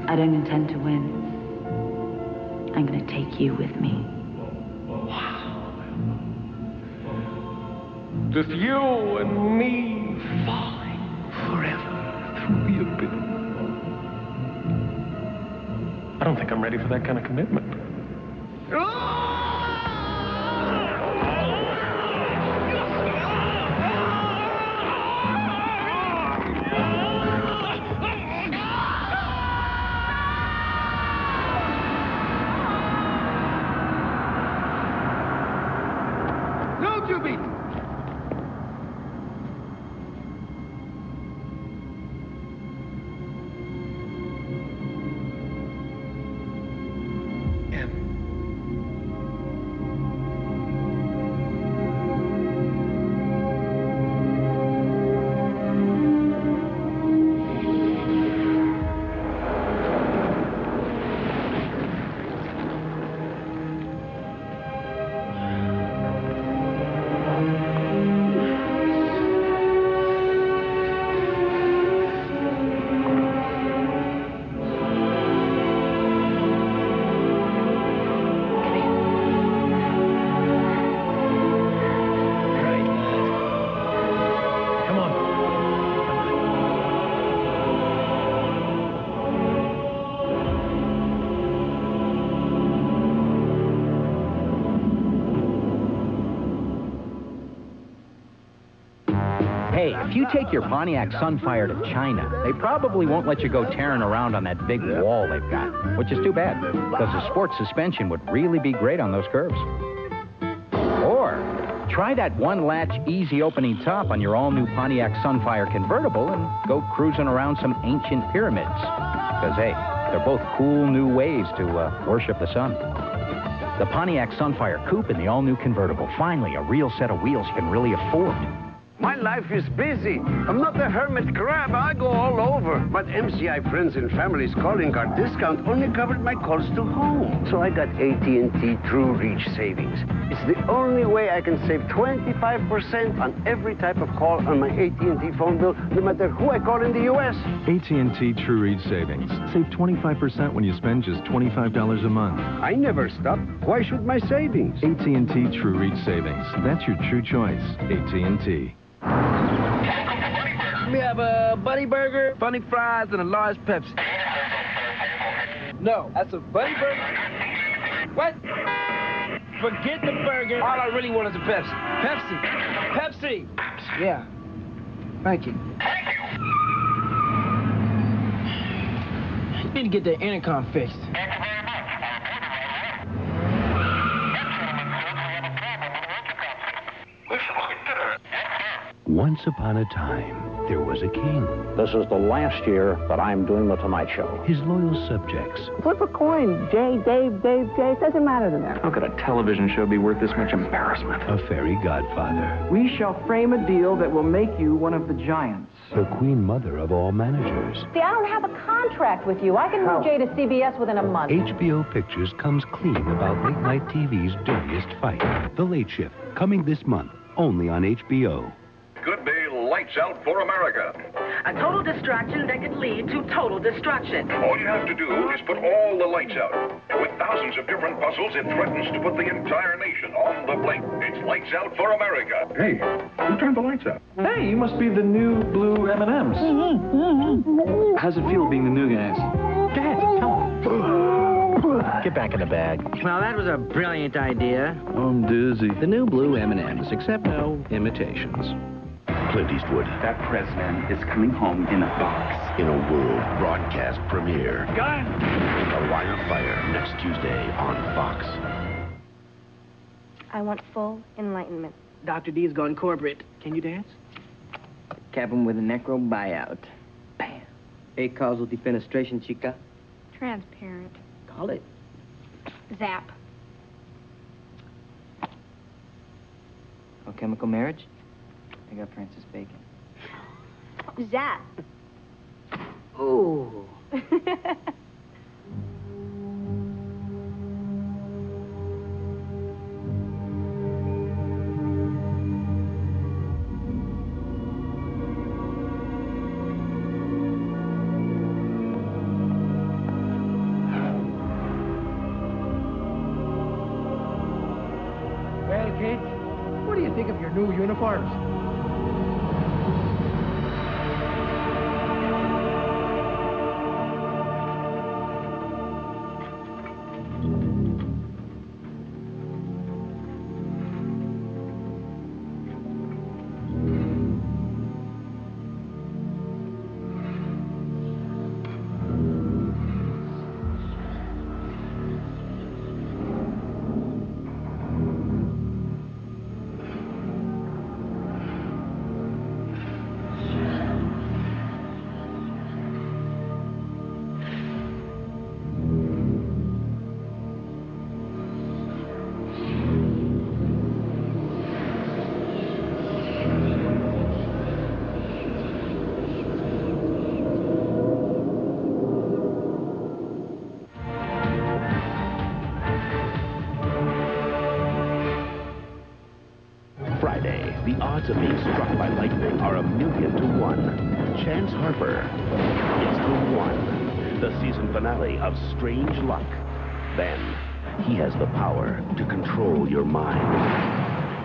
I don't intend to win. I'm going to take you with me. Just you and me I'm ready for that kind of commitment. You take your Pontiac Sunfire to China, they probably won't let you go tearing around on that big wall they've got, which is too bad, because the sports suspension would really be great on those curves. Or try that one latch easy opening top on your all new Pontiac Sunfire convertible and go cruising around some ancient pyramids. Because, hey, they're both cool new ways to uh, worship the sun. The Pontiac Sunfire Coupe and the all new convertible. Finally, a real set of wheels you can really afford. My life is busy. I'm not a hermit crab. I go all over. But MCI friends and family's calling card discount only covered my calls to home. So I got AT&T True Reach Savings. It's the only way I can save 25% on every type of call on my AT&T phone bill, no matter who I call in the U.S. AT&T True Reach Savings. Save 25% when you spend just $25 a month. I never stop. Why should my savings? AT&T True Reach Savings. That's your true choice. AT&T. We have a Buddy Burger, funny fries, and a large Pepsi. No, that's a Buddy Burger. What? Forget the burger. All I really want is a Pepsi. Pepsi. Pepsi. Yeah. Thank you. Thank You need to get that intercom fixed. Once upon a time, there was a king. This is the last year that I'm doing the Tonight Show. His loyal subjects, Flip a coin. Jay, Dave, Dave, Jay. It doesn't matter to them. How could a television show be worth this much embarrassment? A fairy godfather, We shall frame a deal that will make you one of the giants. the queen mother of all managers. See, I don't have a contract with you. I can move Jay to CBS within a month. HBO Pictures comes clean about late night TV's dirtiest fight. The Late Shift, coming this month, only on HBO. Could be lights out for America. A total distraction that could lead to total destruction. All you have to do is put all the lights out. With thousands of different puzzles, it threatens to put the entire nation on the blink. It's lights out for America. Hey, who turned the lights out? Hey, you must be the new blue M&Ms. How's it feel being the new guys? Dad, tell him. Get back in the bag. Well, that was a brilliant idea. I'm dizzy. The new blue M&Ms, except no imitations. Clint Eastwood. That president is coming home in a box. In a world broadcast premiere. Gun! The Line of Fire, next Tuesday on Fox. I want full enlightenment. Dr. D has gone corporate. Can you dance? Cap him with a necro buyout. Bam. A causal defenestration, chica. Transparent. Call it. Zap. No chemical marriage? I got Francis Bacon. Zap. Ooh. Well, kids, what do you think of your new uniforms?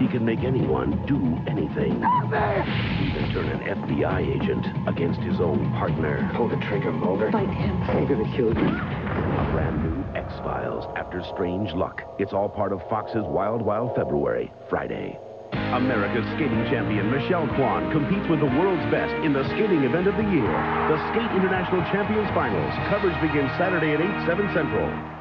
He can make anyone do anything. Even turn an FBI agent against his own partner. Pull the trigger, Mulder. Fight him. I'm gonna kill you. A brand new X-Files after Strange Luck. It's all part of Fox's Wild Wild February, Friday. America's skating champion Michelle Kwan competes with the world's best in the skating event of the year, the Skate International Champions Finals. Coverage begins Saturday at 8, 7 Central.